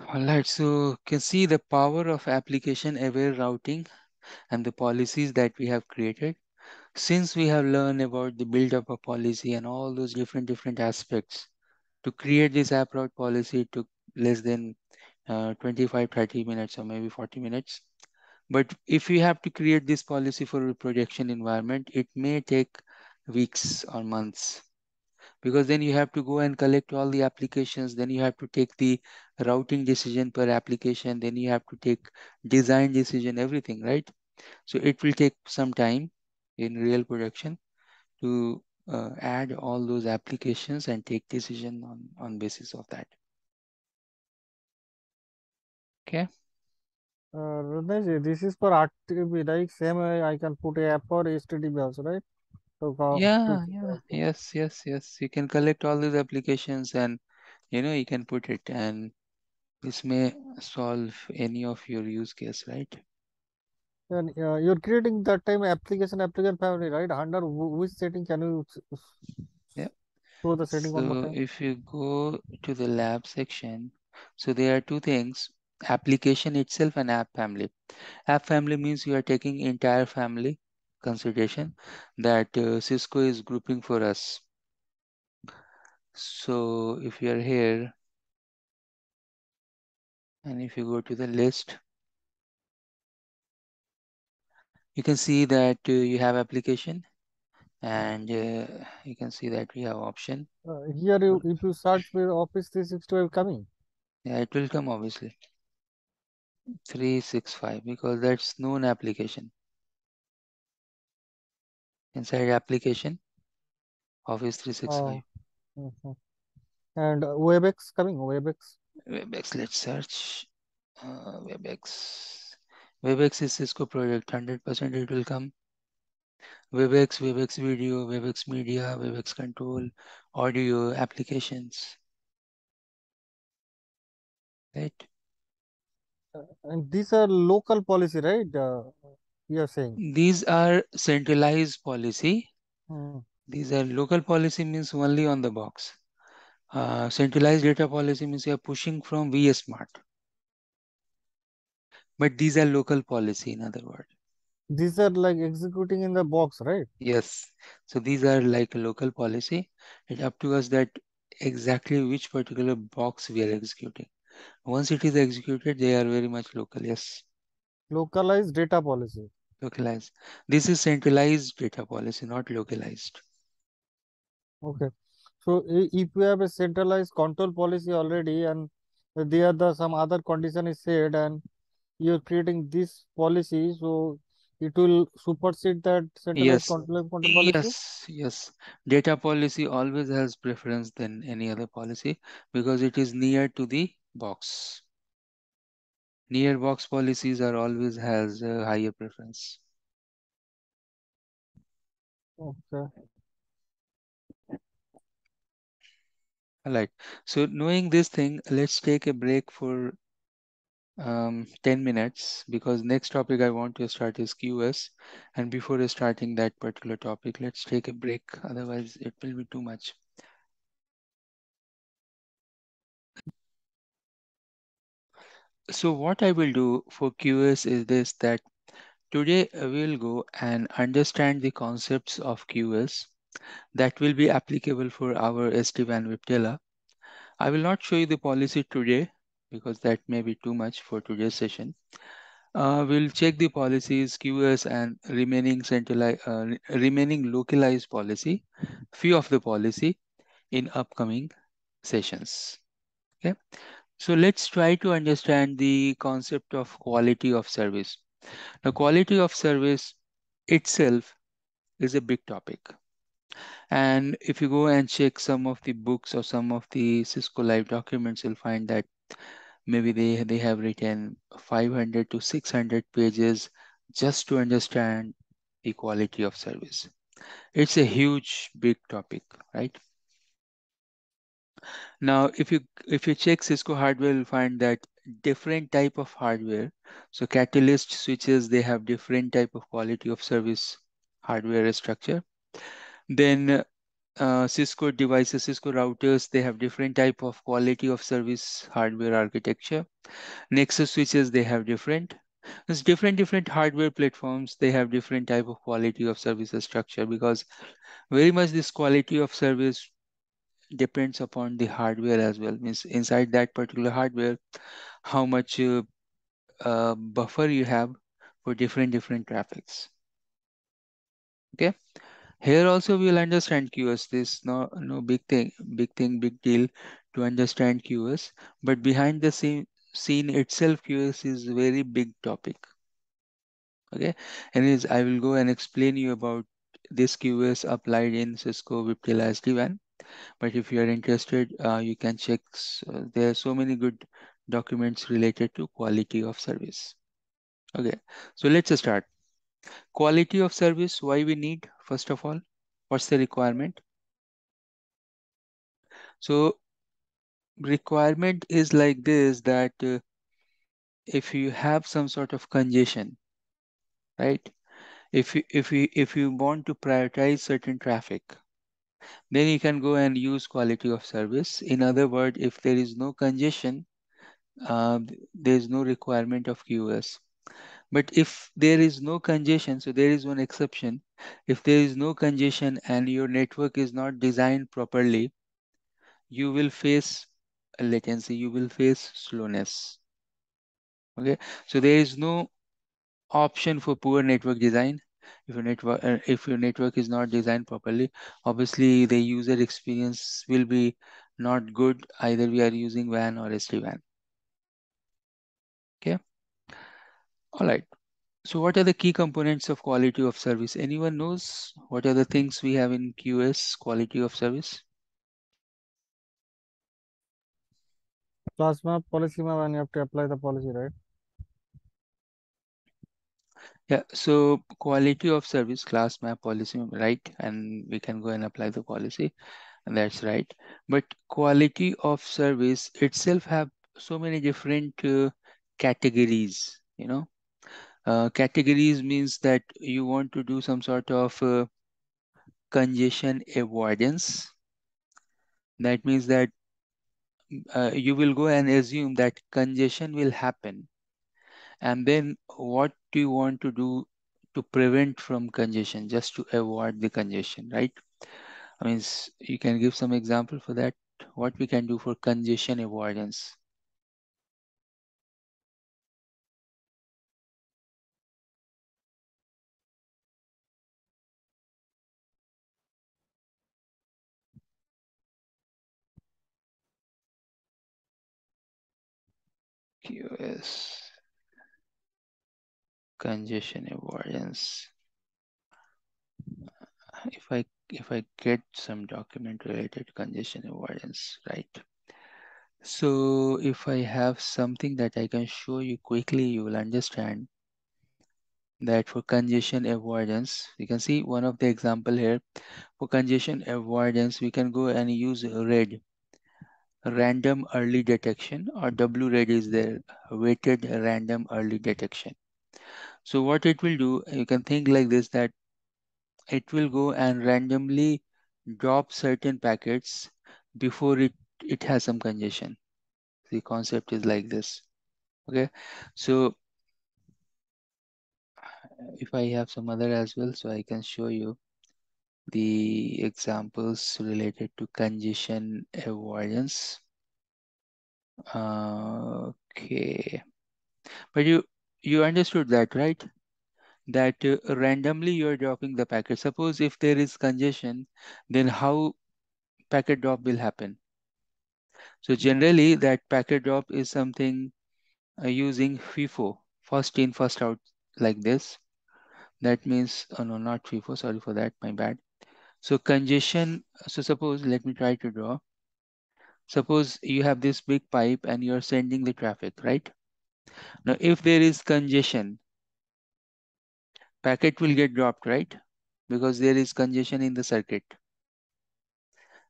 Alright, so you can see the power of application aware routing and the policies that we have created. Since we have learned about the build up of policy and all those different different aspects, to create this app route policy took less than uh, 25, 30 minutes or maybe 40 minutes. But if you have to create this policy for a production environment, it may take weeks or months. Because then you have to go and collect all the applications then you have to take the routing decision per application then you have to take design decision everything right? So it will take some time in real production to uh, add all those applications and take decision on on basis of that. Okay? Uh, this is for RTP, like same I can put a app for HTTP also, right? So, yeah yeah. Yes yes yes. You can collect all these applications and you know you can put it and this may solve any of your use case right and uh, you're creating that time application application family right? Under which setting can you yeah show the setting so one more time? if you go to the lab section so there are two things application itself and app family. App family means you are taking entire family consideration that uh, cisco is grouping for us. So if you are here and if you go to the list you can see that uh, you have application and uh, you can see that we have option. Uh, here you if you search for office 365 coming. Yeah it will come obviously. 365 because that's known application. Inside application office 365 mm -hmm. and webex coming webex? Webex let's search. Uh, webex webex is cisco project 100 percent it will come. Webex webex video webex media webex control audio applications. Right? And these are local policy right? Uh, you are saying. These are centralized policy. Hmm. these are local policy means only on the box. Uh, centralized data policy means you are pushing from vSmart but these are local policy in other words. These are like executing in the box right? Yes. So these are like a local policy. It's up to us that exactly which particular box we are executing. Once it is executed they are very much local yes. Localized data policy. Localized. This is centralized data policy not localized. Okay. So if you have a centralized control policy already and there the some other condition is said and you're creating this policy so it will supersede that centralized Yes, control control policy? yes, yes. Data policy always has preference than any other policy because it is near to the box. Near box policies are always has a higher preference. Okay. Alright. So knowing this thing, let's take a break for um, 10 minutes because next topic I want to start is QS. And before starting that particular topic, let's take a break. Otherwise, it will be too much. So what I will do for QS is this that today we will go and understand the concepts of QS that will be applicable for our SD-WAN Viptela. I will not show you the policy today because that may be too much for today's session. Uh, we'll check the policies, QS and remaining centralized, uh, remaining localized policy, few of the policy in upcoming sessions. Okay. So let's try to understand the concept of quality of service. The quality of service itself is a big topic. And if you go and check some of the books or some of the Cisco Live documents, you'll find that maybe they, they have written 500 to 600 pages just to understand the quality of service. It's a huge, big topic, right? Now, if you if you check Cisco hardware, you'll find that different type of hardware. So Catalyst switches, they have different type of quality of service hardware structure. Then uh, Cisco devices, Cisco routers, they have different type of quality of service hardware architecture. Nexus switches, they have different. There's different different hardware platforms. They have different type of quality of service structure because very much this quality of service depends upon the hardware as well. Means inside that particular hardware, how much uh, uh, buffer you have for different different traffics. Okay. Here also we'll understand QS. This no no big thing, big thing, big deal to understand QS. But behind the scene scene itself, QS is very big topic. Okay. Anyways, I will go and explain you about this QS applied in Cisco Viptela SD-WAN. But if you are interested, uh, you can check. Uh, there are so many good documents related to quality of service. Okay, so let's start. Quality of service, why we need, first of all, what's the requirement? So requirement is like this, that uh, if you have some sort of congestion, right? If you, if you, if you want to prioritize certain traffic, then you can go and use quality of service. In other words, if there is no congestion, uh, there is no requirement of QoS. But if there is no congestion, so there is one exception. If there is no congestion and your network is not designed properly, you will face latency, you will face slowness. Okay, so there is no option for poor network design. If your network, uh, if your network is not designed properly, obviously the user experience will be not good. Either we are using WAN or SD-WAN. Okay. All right. So what are the key components of quality of service? Anyone knows what are the things we have in QS quality of service? Class map, policy map, and you have to apply the policy, right? Yeah, so quality of service class map policy, right? And we can go and apply the policy and that's right. But quality of service itself have so many different uh, categories, you know. Uh, categories means that you want to do some sort of uh, congestion avoidance. That means that uh, you will go and assume that congestion will happen. And then what do you want to do to prevent from congestion, just to avoid the congestion, right? I mean, you can give some example for that, what we can do for congestion avoidance. QoS congestion avoidance. If I if I get some document related congestion avoidance, right? So if I have something that I can show you quickly, you will understand that for congestion avoidance, you can see one of the example here. For congestion avoidance, we can go and use RED, random early detection or WRED is there, weighted random early detection. So what it will do, you can think like this that it will go and randomly drop certain packets before it, it has some congestion. The concept is like this. Okay, so if I have some other as well, so I can show you the examples related to congestion avoidance. Uh, okay, but you you understood that, right? That uh, randomly you are dropping the packet. Suppose if there is congestion, then how packet drop will happen? So generally that packet drop is something uh, using FIFO, first in, first out, like this. That means, oh no, not FIFO, sorry for that, my bad. So congestion, so suppose, let me try to draw. Suppose you have this big pipe and you're sending the traffic, right? Now, if there is congestion, packet will get dropped, right? Because there is congestion in the circuit.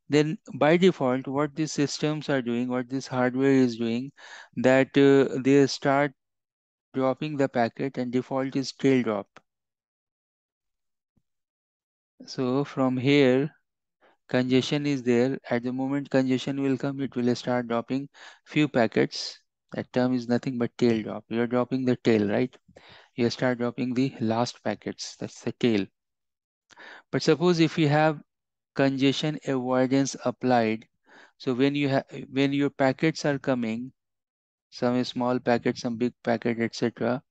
Then by default, what these systems are doing, what this hardware is doing, that uh, they start dropping the packet and default is tail drop. So from here, congestion is there. At the moment congestion will come, it will start dropping few packets. That term is nothing but tail drop. You're dropping the tail, right? You start dropping the last packets. That's the tail. But suppose if you have congestion avoidance applied, so when you have when your packets are coming, some small packet, some big packet, etc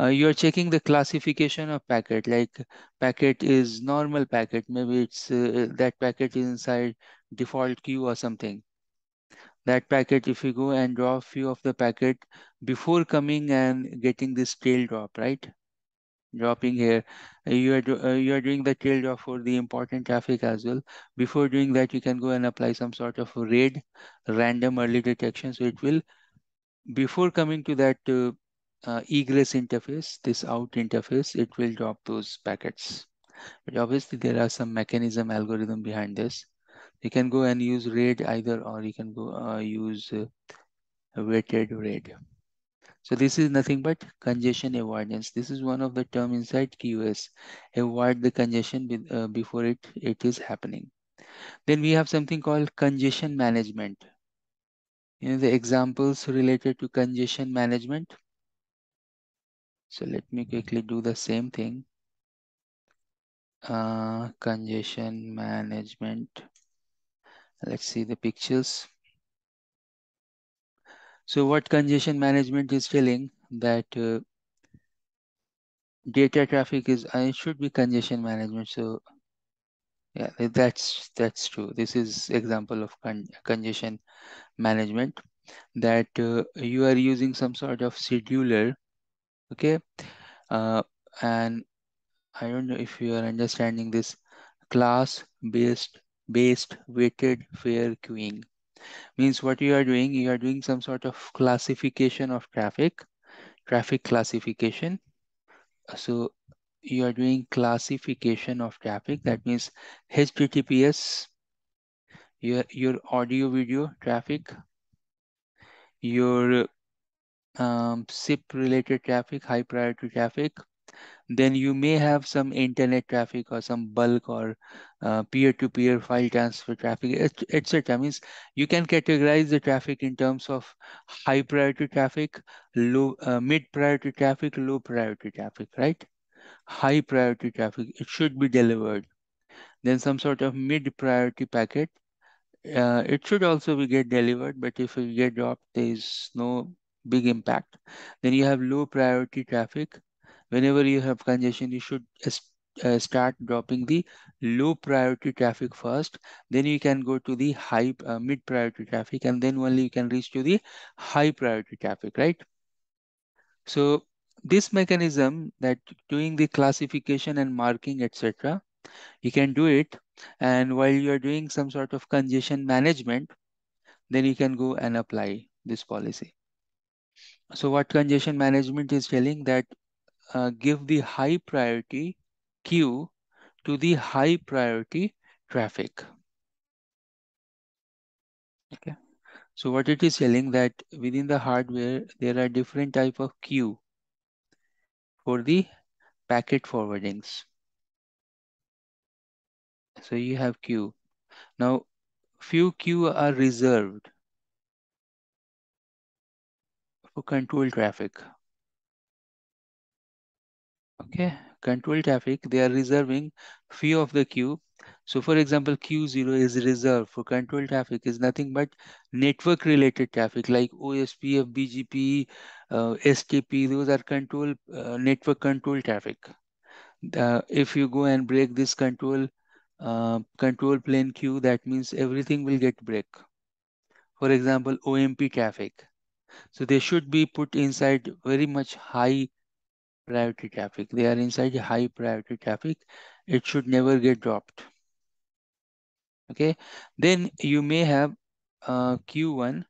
uh, you're checking the classification of packet like packet is normal packet maybe it's uh, that packet is inside default queue or something. That packet if you go and draw a few of the packet before coming and getting this tail drop right? Dropping here. Uh, you are uh, you are doing the tail drop for the important traffic as well. Before doing that you can go and apply some sort of RED random early detection. So it will before coming to that uh, uh, egress interface, this out interface, it will drop those packets. But obviously there are some mechanism algorithm behind this. You can go and use RED either or you can go uh, use uh, weighted RED. So this is nothing but congestion avoidance. This is one of the term inside QoS. Avoid the congestion with, uh, before it, it is happening. Then we have something called congestion management. You know the examples related to congestion management. So let me quickly do the same thing. Uh, congestion management. Let's see the pictures. So what congestion management is telling that uh, data traffic is, uh, it should be congestion management. So yeah, that's that's true. This is example of con congestion management that uh, you are using some sort of scheduler okay? Uh, and I don't know if you are understanding this. Class based based weighted fair queuing. Means what you are doing you are doing some sort of classification of traffic traffic classification. So you are doing classification of traffic. That means https your your audio video traffic your um, SIP related traffic, high priority traffic. Then you may have some internet traffic or some bulk or uh, peer-to-peer file transfer traffic, etc. Means you can categorize the traffic in terms of high priority traffic, low, uh, mid priority traffic, low priority traffic, right? High priority traffic, it should be delivered. Then some sort of mid priority packet, uh, it should also be get delivered, but if it get dropped, there is no big impact. Then you have low priority traffic. Whenever you have congestion, you should uh, start dropping the low priority traffic first. Then you can go to the high uh, mid priority traffic, and then only you can reach to the high priority traffic, right? So this mechanism that doing the classification and marking, etc., you can do it. And while you are doing some sort of congestion management, then you can go and apply this policy. So what congestion management is telling that uh, give the high priority queue to the high priority traffic. Okay. So what it is telling that within the hardware, there are different type of queue for the packet forwardings. So you have queue. Now, few queue are reserved control traffic. Okay, control traffic, they are reserving few of the queue. So for example, Q0 is reserved for control traffic is nothing but network related traffic like OSPF, BGP, uh, STP, those are control uh, network control traffic. Uh, if you go and break this control uh, control plane queue, that means everything will get break. For example, OMP traffic. So they should be put inside very much high priority traffic. They are inside high priority traffic. It should never get dropped. Okay. Then you may have uh, Q1,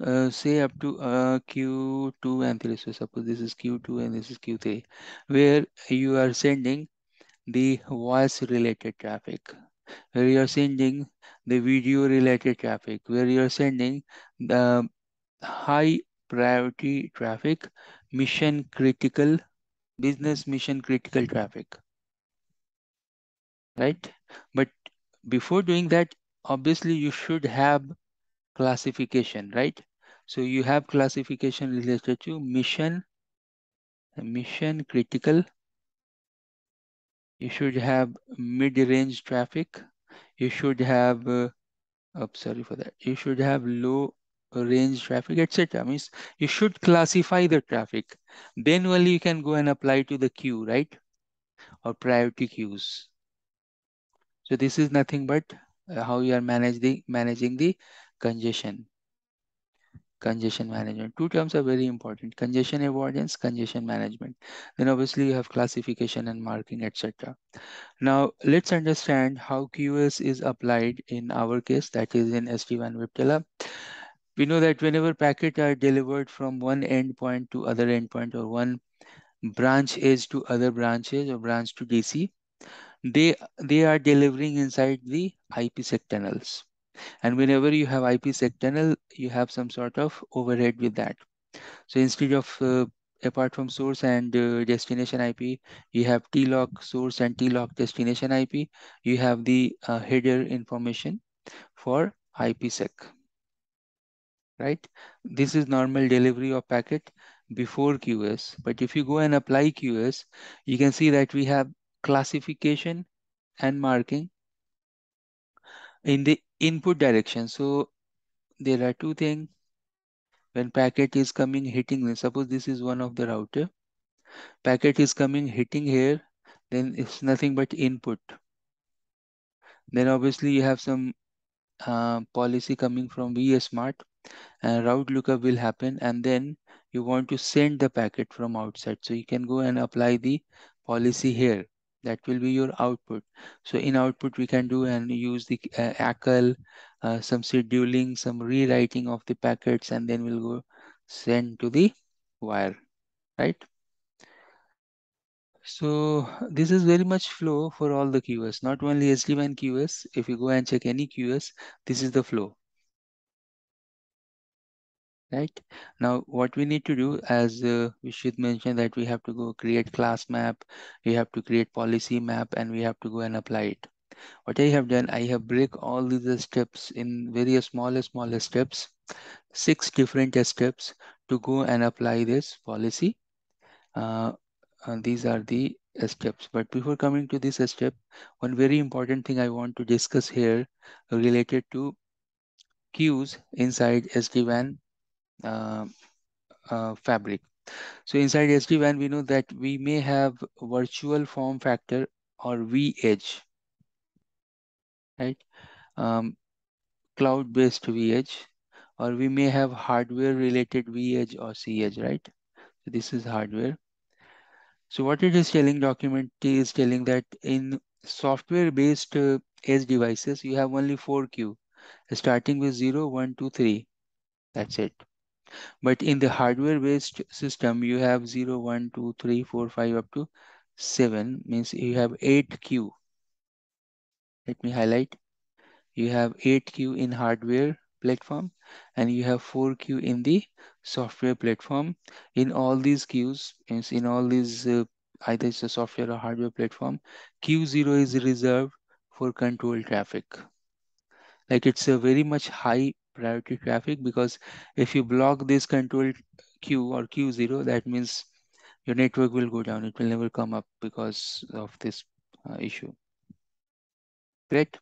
uh, say up to uh, Q2 and 3. So suppose this is Q2 and this is Q3, where you are sending the voice related traffic, where you are sending the video related traffic, where you are sending the high priority traffic, mission critical, business mission critical traffic, right? But before doing that, obviously you should have classification, right? So you have classification related to mission, mission critical. You should have mid-range traffic. You should have, uh, oh, sorry for that. You should have low range traffic, etc. Means you should classify the traffic. Then only you can go and apply to the queue, right? Or priority queues. So this is nothing but uh, how you are managing managing the congestion. Congestion management. Two terms are very important: congestion avoidance, congestion management. Then obviously you have classification and marking, etc. Now let's understand how QoS is applied in our case, that is in SD-WAN Viptela. We know that whenever packet are delivered from one endpoint to other endpoint or one branch edge to other branches or branch to DC, they they are delivering inside the IPsec tunnels. And whenever you have IPsec tunnel, you have some sort of overhead with that. So instead of uh, apart from source and uh, destination IP, you have TLOC source and TLOC destination IP. You have the uh, header information for IPsec, right? This is normal delivery of packet before QoS. But if you go and apply QoS, you can see that we have classification and marking in the input direction. So there are two things when packet is coming hitting. Suppose this is one of the router. Packet is coming hitting here, then it's nothing but input. Then obviously you have some uh, policy coming from vSmart and route lookup will happen and then you want to send the packet from outside. So you can go and apply the policy here. That will be your output. So in output, we can do and use the uh, ACL, uh, some scheduling, some rewriting of the packets, and then we'll go send to the wire, right? So this is very much flow for all the QoS, not only SD-WAN QoS. If you go and check any QoS, this is the flow right? Now, what we need to do as uh, we should mention that we have to go create class map, we have to create policy map, and we have to go and apply it. What I have done, I have break all these steps in very small, smaller steps, six different steps to go and apply this policy. Uh, these are the steps. But before coming to this step, one very important thing I want to discuss here related to queues inside SD-WAN uh, uh, fabric. So inside SD-WAN, we know that we may have virtual form factor or vEdge, right? Um, Cloud-based vEdge, or we may have hardware-related vEdge or cEdge, right? So this is hardware. So what it is telling document is telling that in software based uh, edge devices, you have only four queue starting with 0, 1, 2, 3. That's it. But in the hardware based system, you have 0, 1, 2, 3, 4, 5 up to 7 means you have 8 queue. Let me highlight. You have 8 queue in hardware platform and you have 4 queue in the software platform. In all these queues, means in all these uh, either it's a software or hardware platform, Q0 is reserved for control traffic. Like it's a very much high priority traffic because if you block this control queue or Q0, that means your network will go down. It will never come up because of this uh, issue. Correct?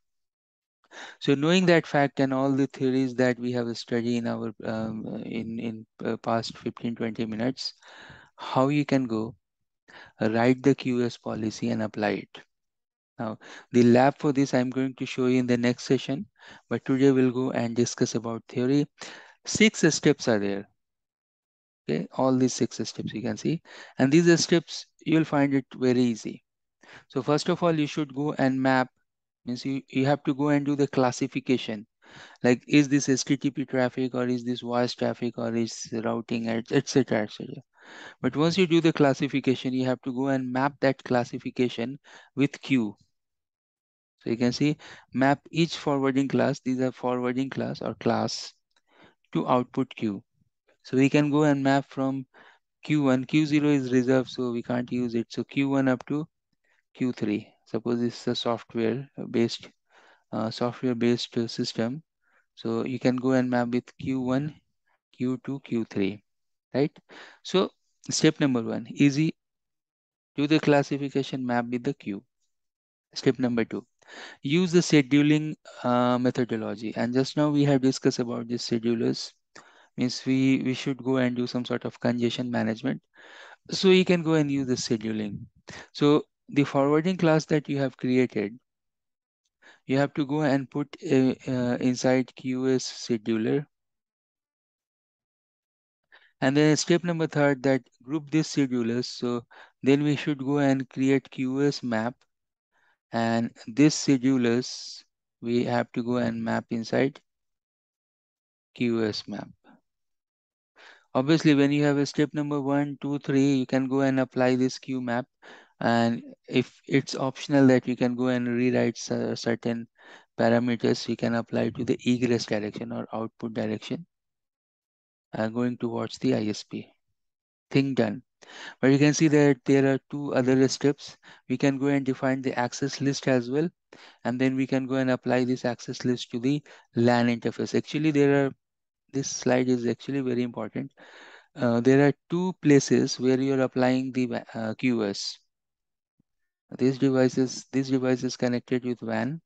So knowing that fact and all the theories that we have studied in our um, in in uh, past 15 20 minutes, how you can go write the QS policy and apply it. Now the lab for this I'm going to show you in the next session, but today we'll go and discuss about theory. Six steps are there. Okay, all these six steps you can see, and these steps you'll find it very easy. So first of all, you should go and map means you, you have to go and do the classification like is this http traffic or is this voice traffic or is routing etc etc but once you do the classification you have to go and map that classification with queue so you can see map each forwarding class. These are forwarding class or class to output queue so we can go and map from q1 q0 is reserved so we can't use it. So q1 up to q3 suppose this is a software based uh, software based system. So you can go and map with q1 q2 q3 right? So step number one easy. Do the classification map with the queue step number two use the scheduling uh, methodology and just now we have discussed about the schedulers means we we should go and do some sort of congestion management so you can go and use the scheduling so the forwarding class that you have created you have to go and put a, uh, inside QS scheduler. And then step number third that group these schedulers. So then we should go and create QS map. And this schedulers, we have to go and map inside QS map. Obviously, when you have a step number one, two, three, you can go and apply this Q map. And if it's optional that you can go and rewrite certain parameters you can apply to the egress direction or output direction uh, going towards the ISP. Thing done. But you can see that there are two other steps. We can go and define the access list as well. And then we can go and apply this access list to the LAN interface. Actually, there are, this slide is actually very important. Uh, there are two places where you're applying the uh, QoS. These devices, this device is connected with WAN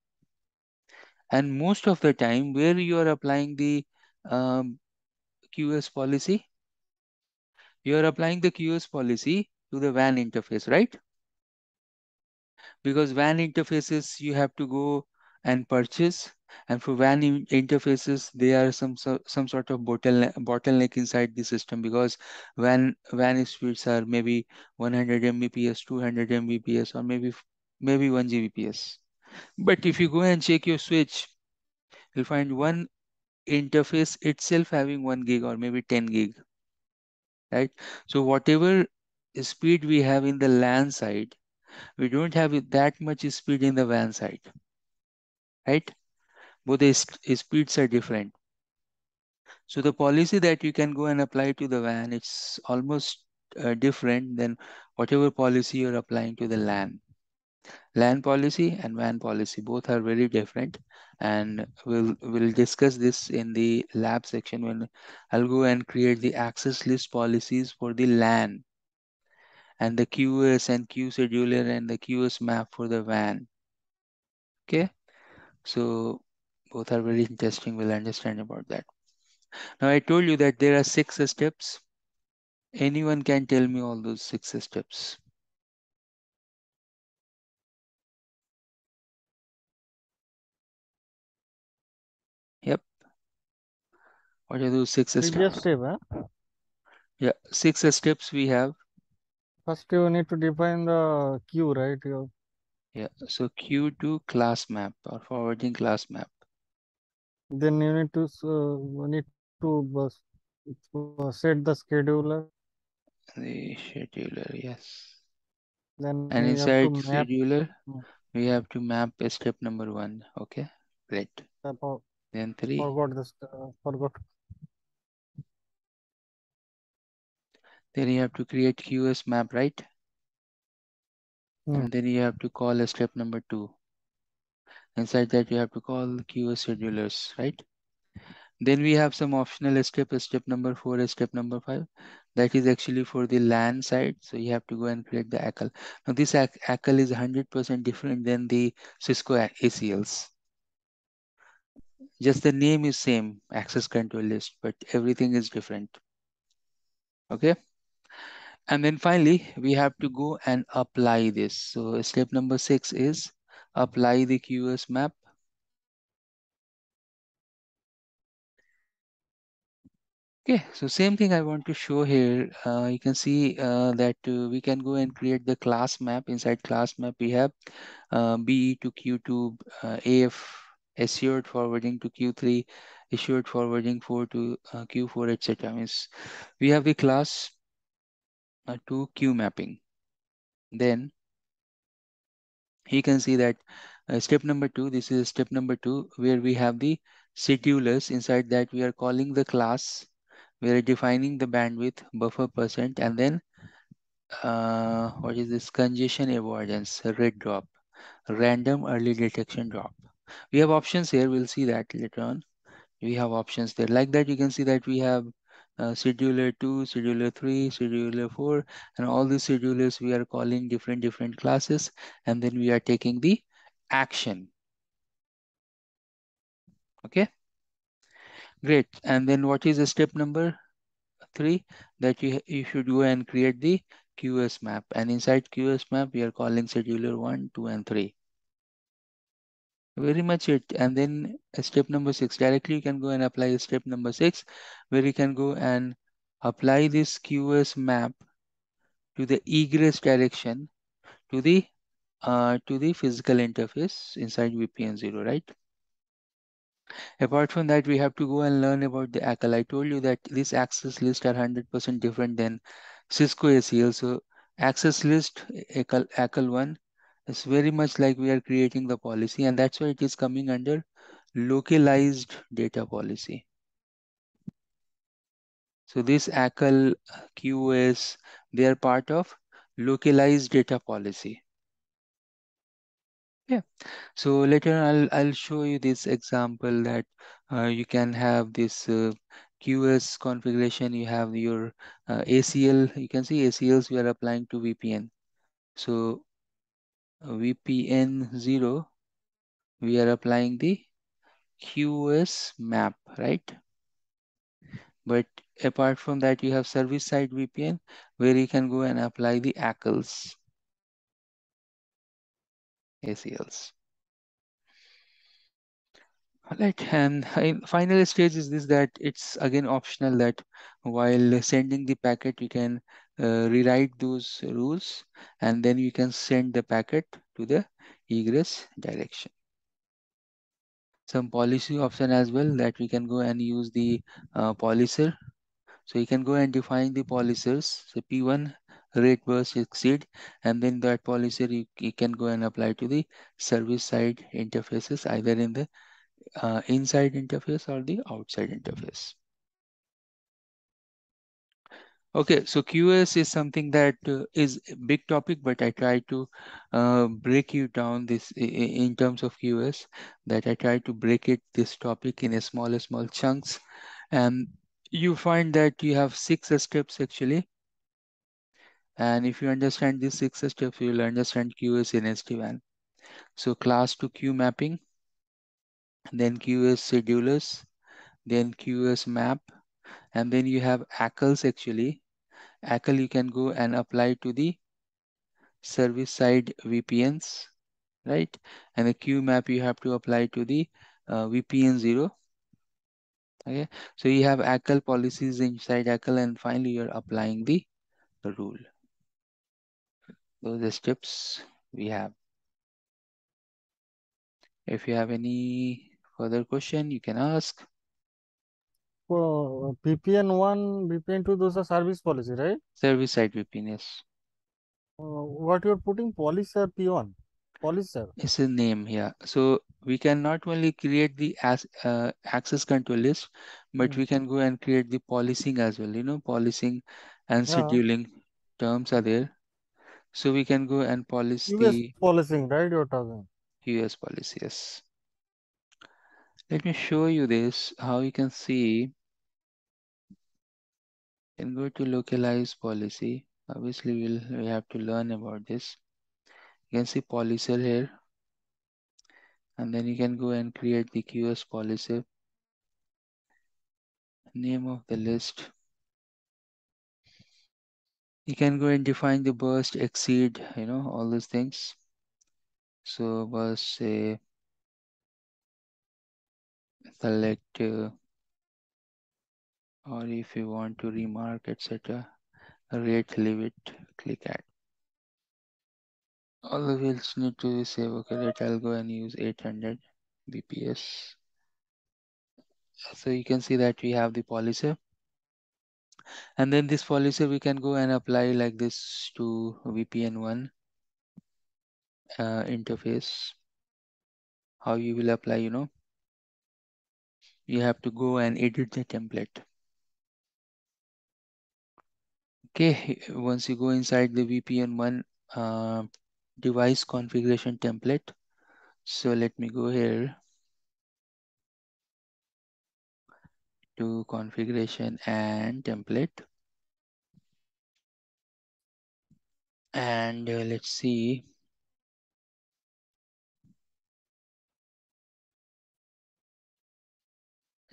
and most of the time where you are applying the um, QoS policy, you are applying the QoS policy to the WAN interface, right? Because WAN interfaces you have to go and purchase and for WAN in interfaces there are some so, some sort of bottleneck, bottleneck inside the system because WAN WAN speeds are maybe 100 Mbps, 200 Mbps or maybe maybe 1 Gbps. But if you go and check your switch, you'll find one interface itself having 1 gig or maybe 10 gig, right? So whatever speed we have in the LAN side, we don't have that much speed in the WAN side, right? Both the speeds are different. So the policy that you can go and apply to the WAN, it's almost uh, different than whatever policy you're applying to the LAN. LAN policy and WAN policy both are very different and we'll we'll discuss this in the lab section when I'll go and create the access list policies for the LAN and the qs and Q scheduler and the qs map for the WAN Okay, so both are very interesting. We'll understand about that. Now I told you that there are six steps. Anyone can tell me all those six steps. What are those six steps? Previous step, huh? Yeah, six steps we have. First, you need to define the queue, right? You, Yeah, so queue to class map or forwarding class map. then you need to uh, need to uh, set the scheduler. The scheduler, yes. Then And you have to inside map. scheduler, Hmm. we have to map step number one. Okay, great. Then three. Forgot this. Uh, forgot. Then you have to create QoS map, right? Hmm. And then you have to call a step number two. Inside that you have to call QoS schedulers, right? Then we have some optional step, step number four, step number five. That is actually for the LAN side. So you have to go and create the ACL. Now this ACL is 100% different than the Cisco ACLs. Just the name is same, access control list, but everything is different. Okay. And then finally, we have to go and apply this. So step number six is apply the QoS map. Okay, so same thing I want to show here. Uh, you can see uh, that uh, we can go and create the class map. Inside class map, we have uh, BE to Q2, uh, AF assured forwarding to Q3, assured forwarding 4 to uh, Q4, etc. Means we have the class to Q mapping. Then you can see that uh, step number two, this is step number two, where we have the schedulers. Inside that, we are calling the class we are defining the bandwidth buffer percent and then uh, what is this congestion avoidance red drop random early detection drop we have options here we'll see that later on we have options there like that you can see that we have uh, scheduler 2 scheduler 3 scheduler 4 and all these schedulers we are calling different different classes and then we are taking the action okay great and then what is the step number three that you, you should go and create the QS map. And inside QS map, we are calling scheduler one, two, and three. Very much it. And then step number six, directly you can go and apply step number six, where you can go and apply this qs map to the egress direction to the uh, to the physical interface inside VPN 0, right? Apart from that, we have to go and learn about the ACL. I told you that these access lists are 100% different than Cisco ACL. So access list ACL, ACL 1 is very much like we are creating the policy and that's why it is coming under localized data policy. So this ACL, QoS, they are part of localized data policy. Yeah. So later I'll I'll show you this example that uh, you can have this uh, QoS configuration. You have your uh, ACL. You can see ACLs we are applying to VPN. So uh, VPN zero, we are applying the QoS map, right? But apart from that, you have service side VPN where you can go and apply the ACLs, ACLs. Right, and final stage is this that it's again optional that while sending the packet, you can uh, rewrite those rules and then you can send the packet to the egress direction. Some policy option as well that we can go and use the uh, policer. So you can go and define the policers. So P1 rate burst exceed and then that policy you, you can go and apply to the service side interfaces either in the uh, inside interface or the outside interface. Okay, so QoS is something that uh, is a big topic, but I try to uh, break you down this in terms of QoS, that I try to break it, this topic in a small, small chunks. And you find that you have six steps actually. And if you understand these six steps, you will understand QoS in SD-WAN. So class to queue mapping, then QoS schedulers, then QoS map, and then you have ACLs actually. ACL you can go and apply to the service side VPNs, right? And the Q map you have to apply to the uh, VPN 0. Okay, so you have ACL policies inside ACL, and finally you're applying the rule. Those are steps we have. If you have any further question, you can ask. So VPN one, VPN two, those are service policy, right? Service side VPN, yes. Uh, what you're putting policy or P1? Policy. It's a name here. So we can not only create the as, uh, access control list, but Hmm. we can go and create the policing as well. You know, policing and Yeah. scheduling terms are there. So we can go and policy US the policing, right? You're talking. US policy. Yes. Let me show you this, how you can see. Can go to localize policy. Obviously, we'll we have to learn about this. You can see policy here. And then you can go and create the QoS policy. Name of the list. You can go and define the burst, exceed, you know, all those things. So burst say select uh, or if you want to remark etc rate leave it click add. All the fields need to save. Okay let i'll go and use 800 bps so you can see that we have the policy. And then this policy we can go and apply like this to vpn1 uh, interface. How you will apply you know you have to go and edit the template. Okay once you go inside the vpn1 uh, device configuration template. So let me go here to configuration and template. And uh, let's see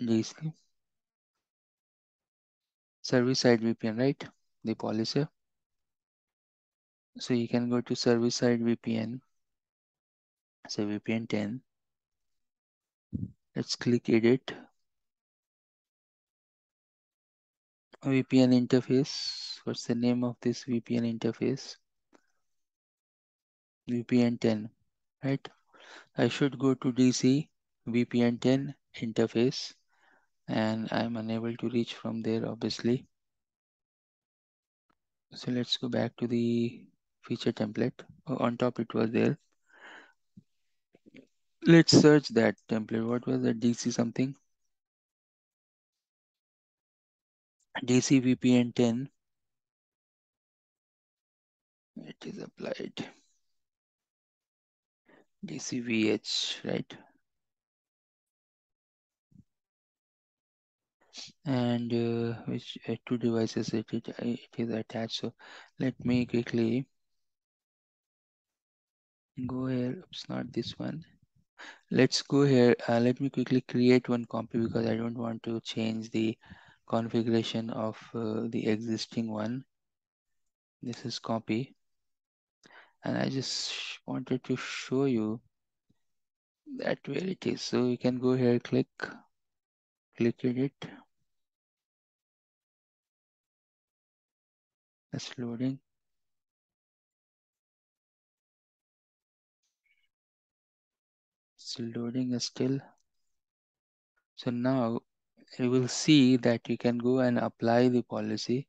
DC service side VPN right? The policy. So you can go to service side VPN so VPN 10 let's click edit. VPN interface. What's the name of this VPN interface? VPN 10 right? I should go to DC VPN 10 interface and I'm unable to reach from there obviously. So let's go back to the feature template. Oh, on top it was there. Let's search that template. What was the dc something? Dc vpn 10 it is applied. Dcvh right and uh, which uh, two devices it, it, it is attached. So let me quickly go here. It's not this one. Let's go here. Uh, let me quickly create one copy because i don't want to change the configuration of uh, the existing one. This is copy. And i just wanted to show you that where it is. So you can go here click click edit it's loading. Still loading still so now you will see that you can go and apply the policy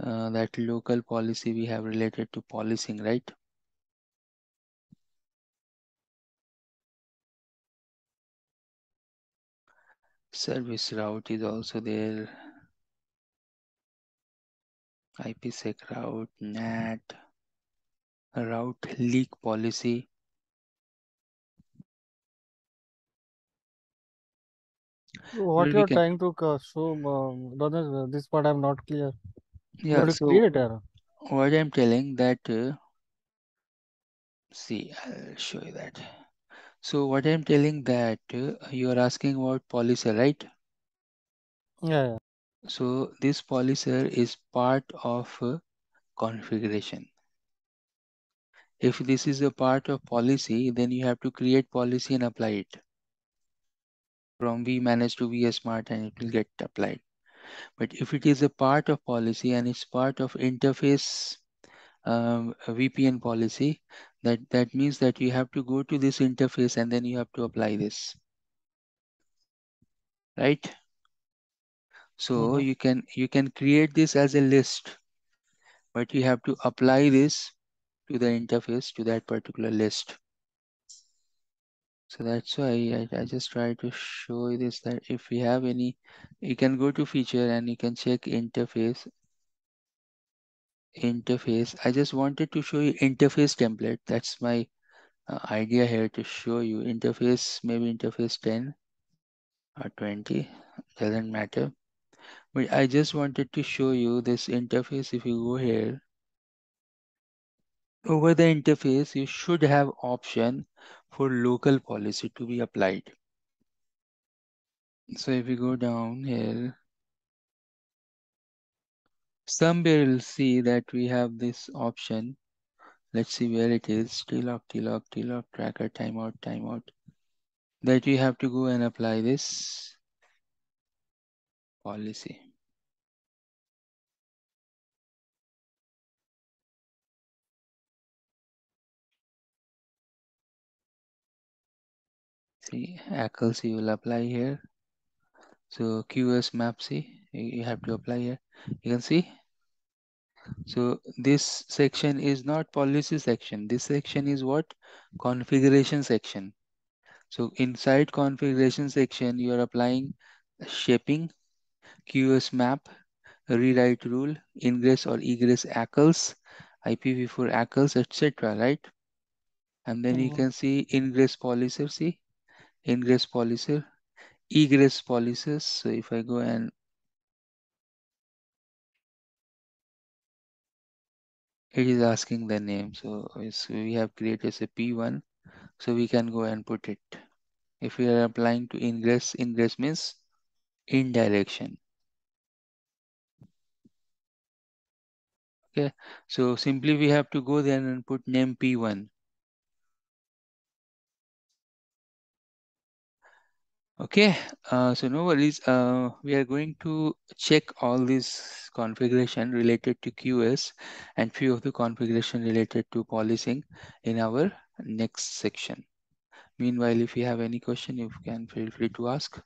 uh, that local policy we have related to policing right? Service route is also there IPsec route NAT route leak policy. What you're can trying to uh, show, um, brother, this part I'm not clear. yeah What so create what I'm telling that uh, see I'll show you that. So what I'm telling that uh, you are asking about policy right? Yeah, yeah. So this policer is part of configuration. If this is a part of policy, then you have to create policy and apply it. from vManage to vSmart and it will get applied. But if it is a part of policy and it's part of interface um, VPN policy, that, that means that you have to go to this interface and then you have to apply this. Right? So Mm-hmm. you can you can create this as a list, but you have to apply this to the interface to that particular list. So that's why I, I just try to show you this that if we have any, you can go to feature and you can check interface. Interface. I just wanted to show you interface template. That's my uh, idea here to show you interface, maybe interface 10 or 20, doesn't matter. But I just wanted to show you this interface. If you go here, over the interface, you should have option for local policy to be applied. So if you go down here, somewhere you'll see that we have this option. Let's see where it is. TLOC, TLOC, TLOC, tracker, timeout, timeout. That you have to go and apply this policy. See, ACLs you will apply here. So QS map see you have to apply here. You can see. So this section is not policy section. This section is what? Configuration section. So inside configuration section, you are applying shaping, QS map, rewrite rule, ingress or egress ACLs, IPv4 ACLs, etc. Right? And then you Mm-hmm. can see ingress policy, see ingress policy, egress policies. So if I go and it is asking the name. So, so we have created a P1. So we can go and put it. If we are applying to ingress, ingress means indirection. Okay, so simply we have to go there and put name P1. Okay, uh, so no worries. Uh, we are going to check all this configuration related to QS and few of the configuration related to policing in our next section. Meanwhile, if you have any question, you can feel free to ask.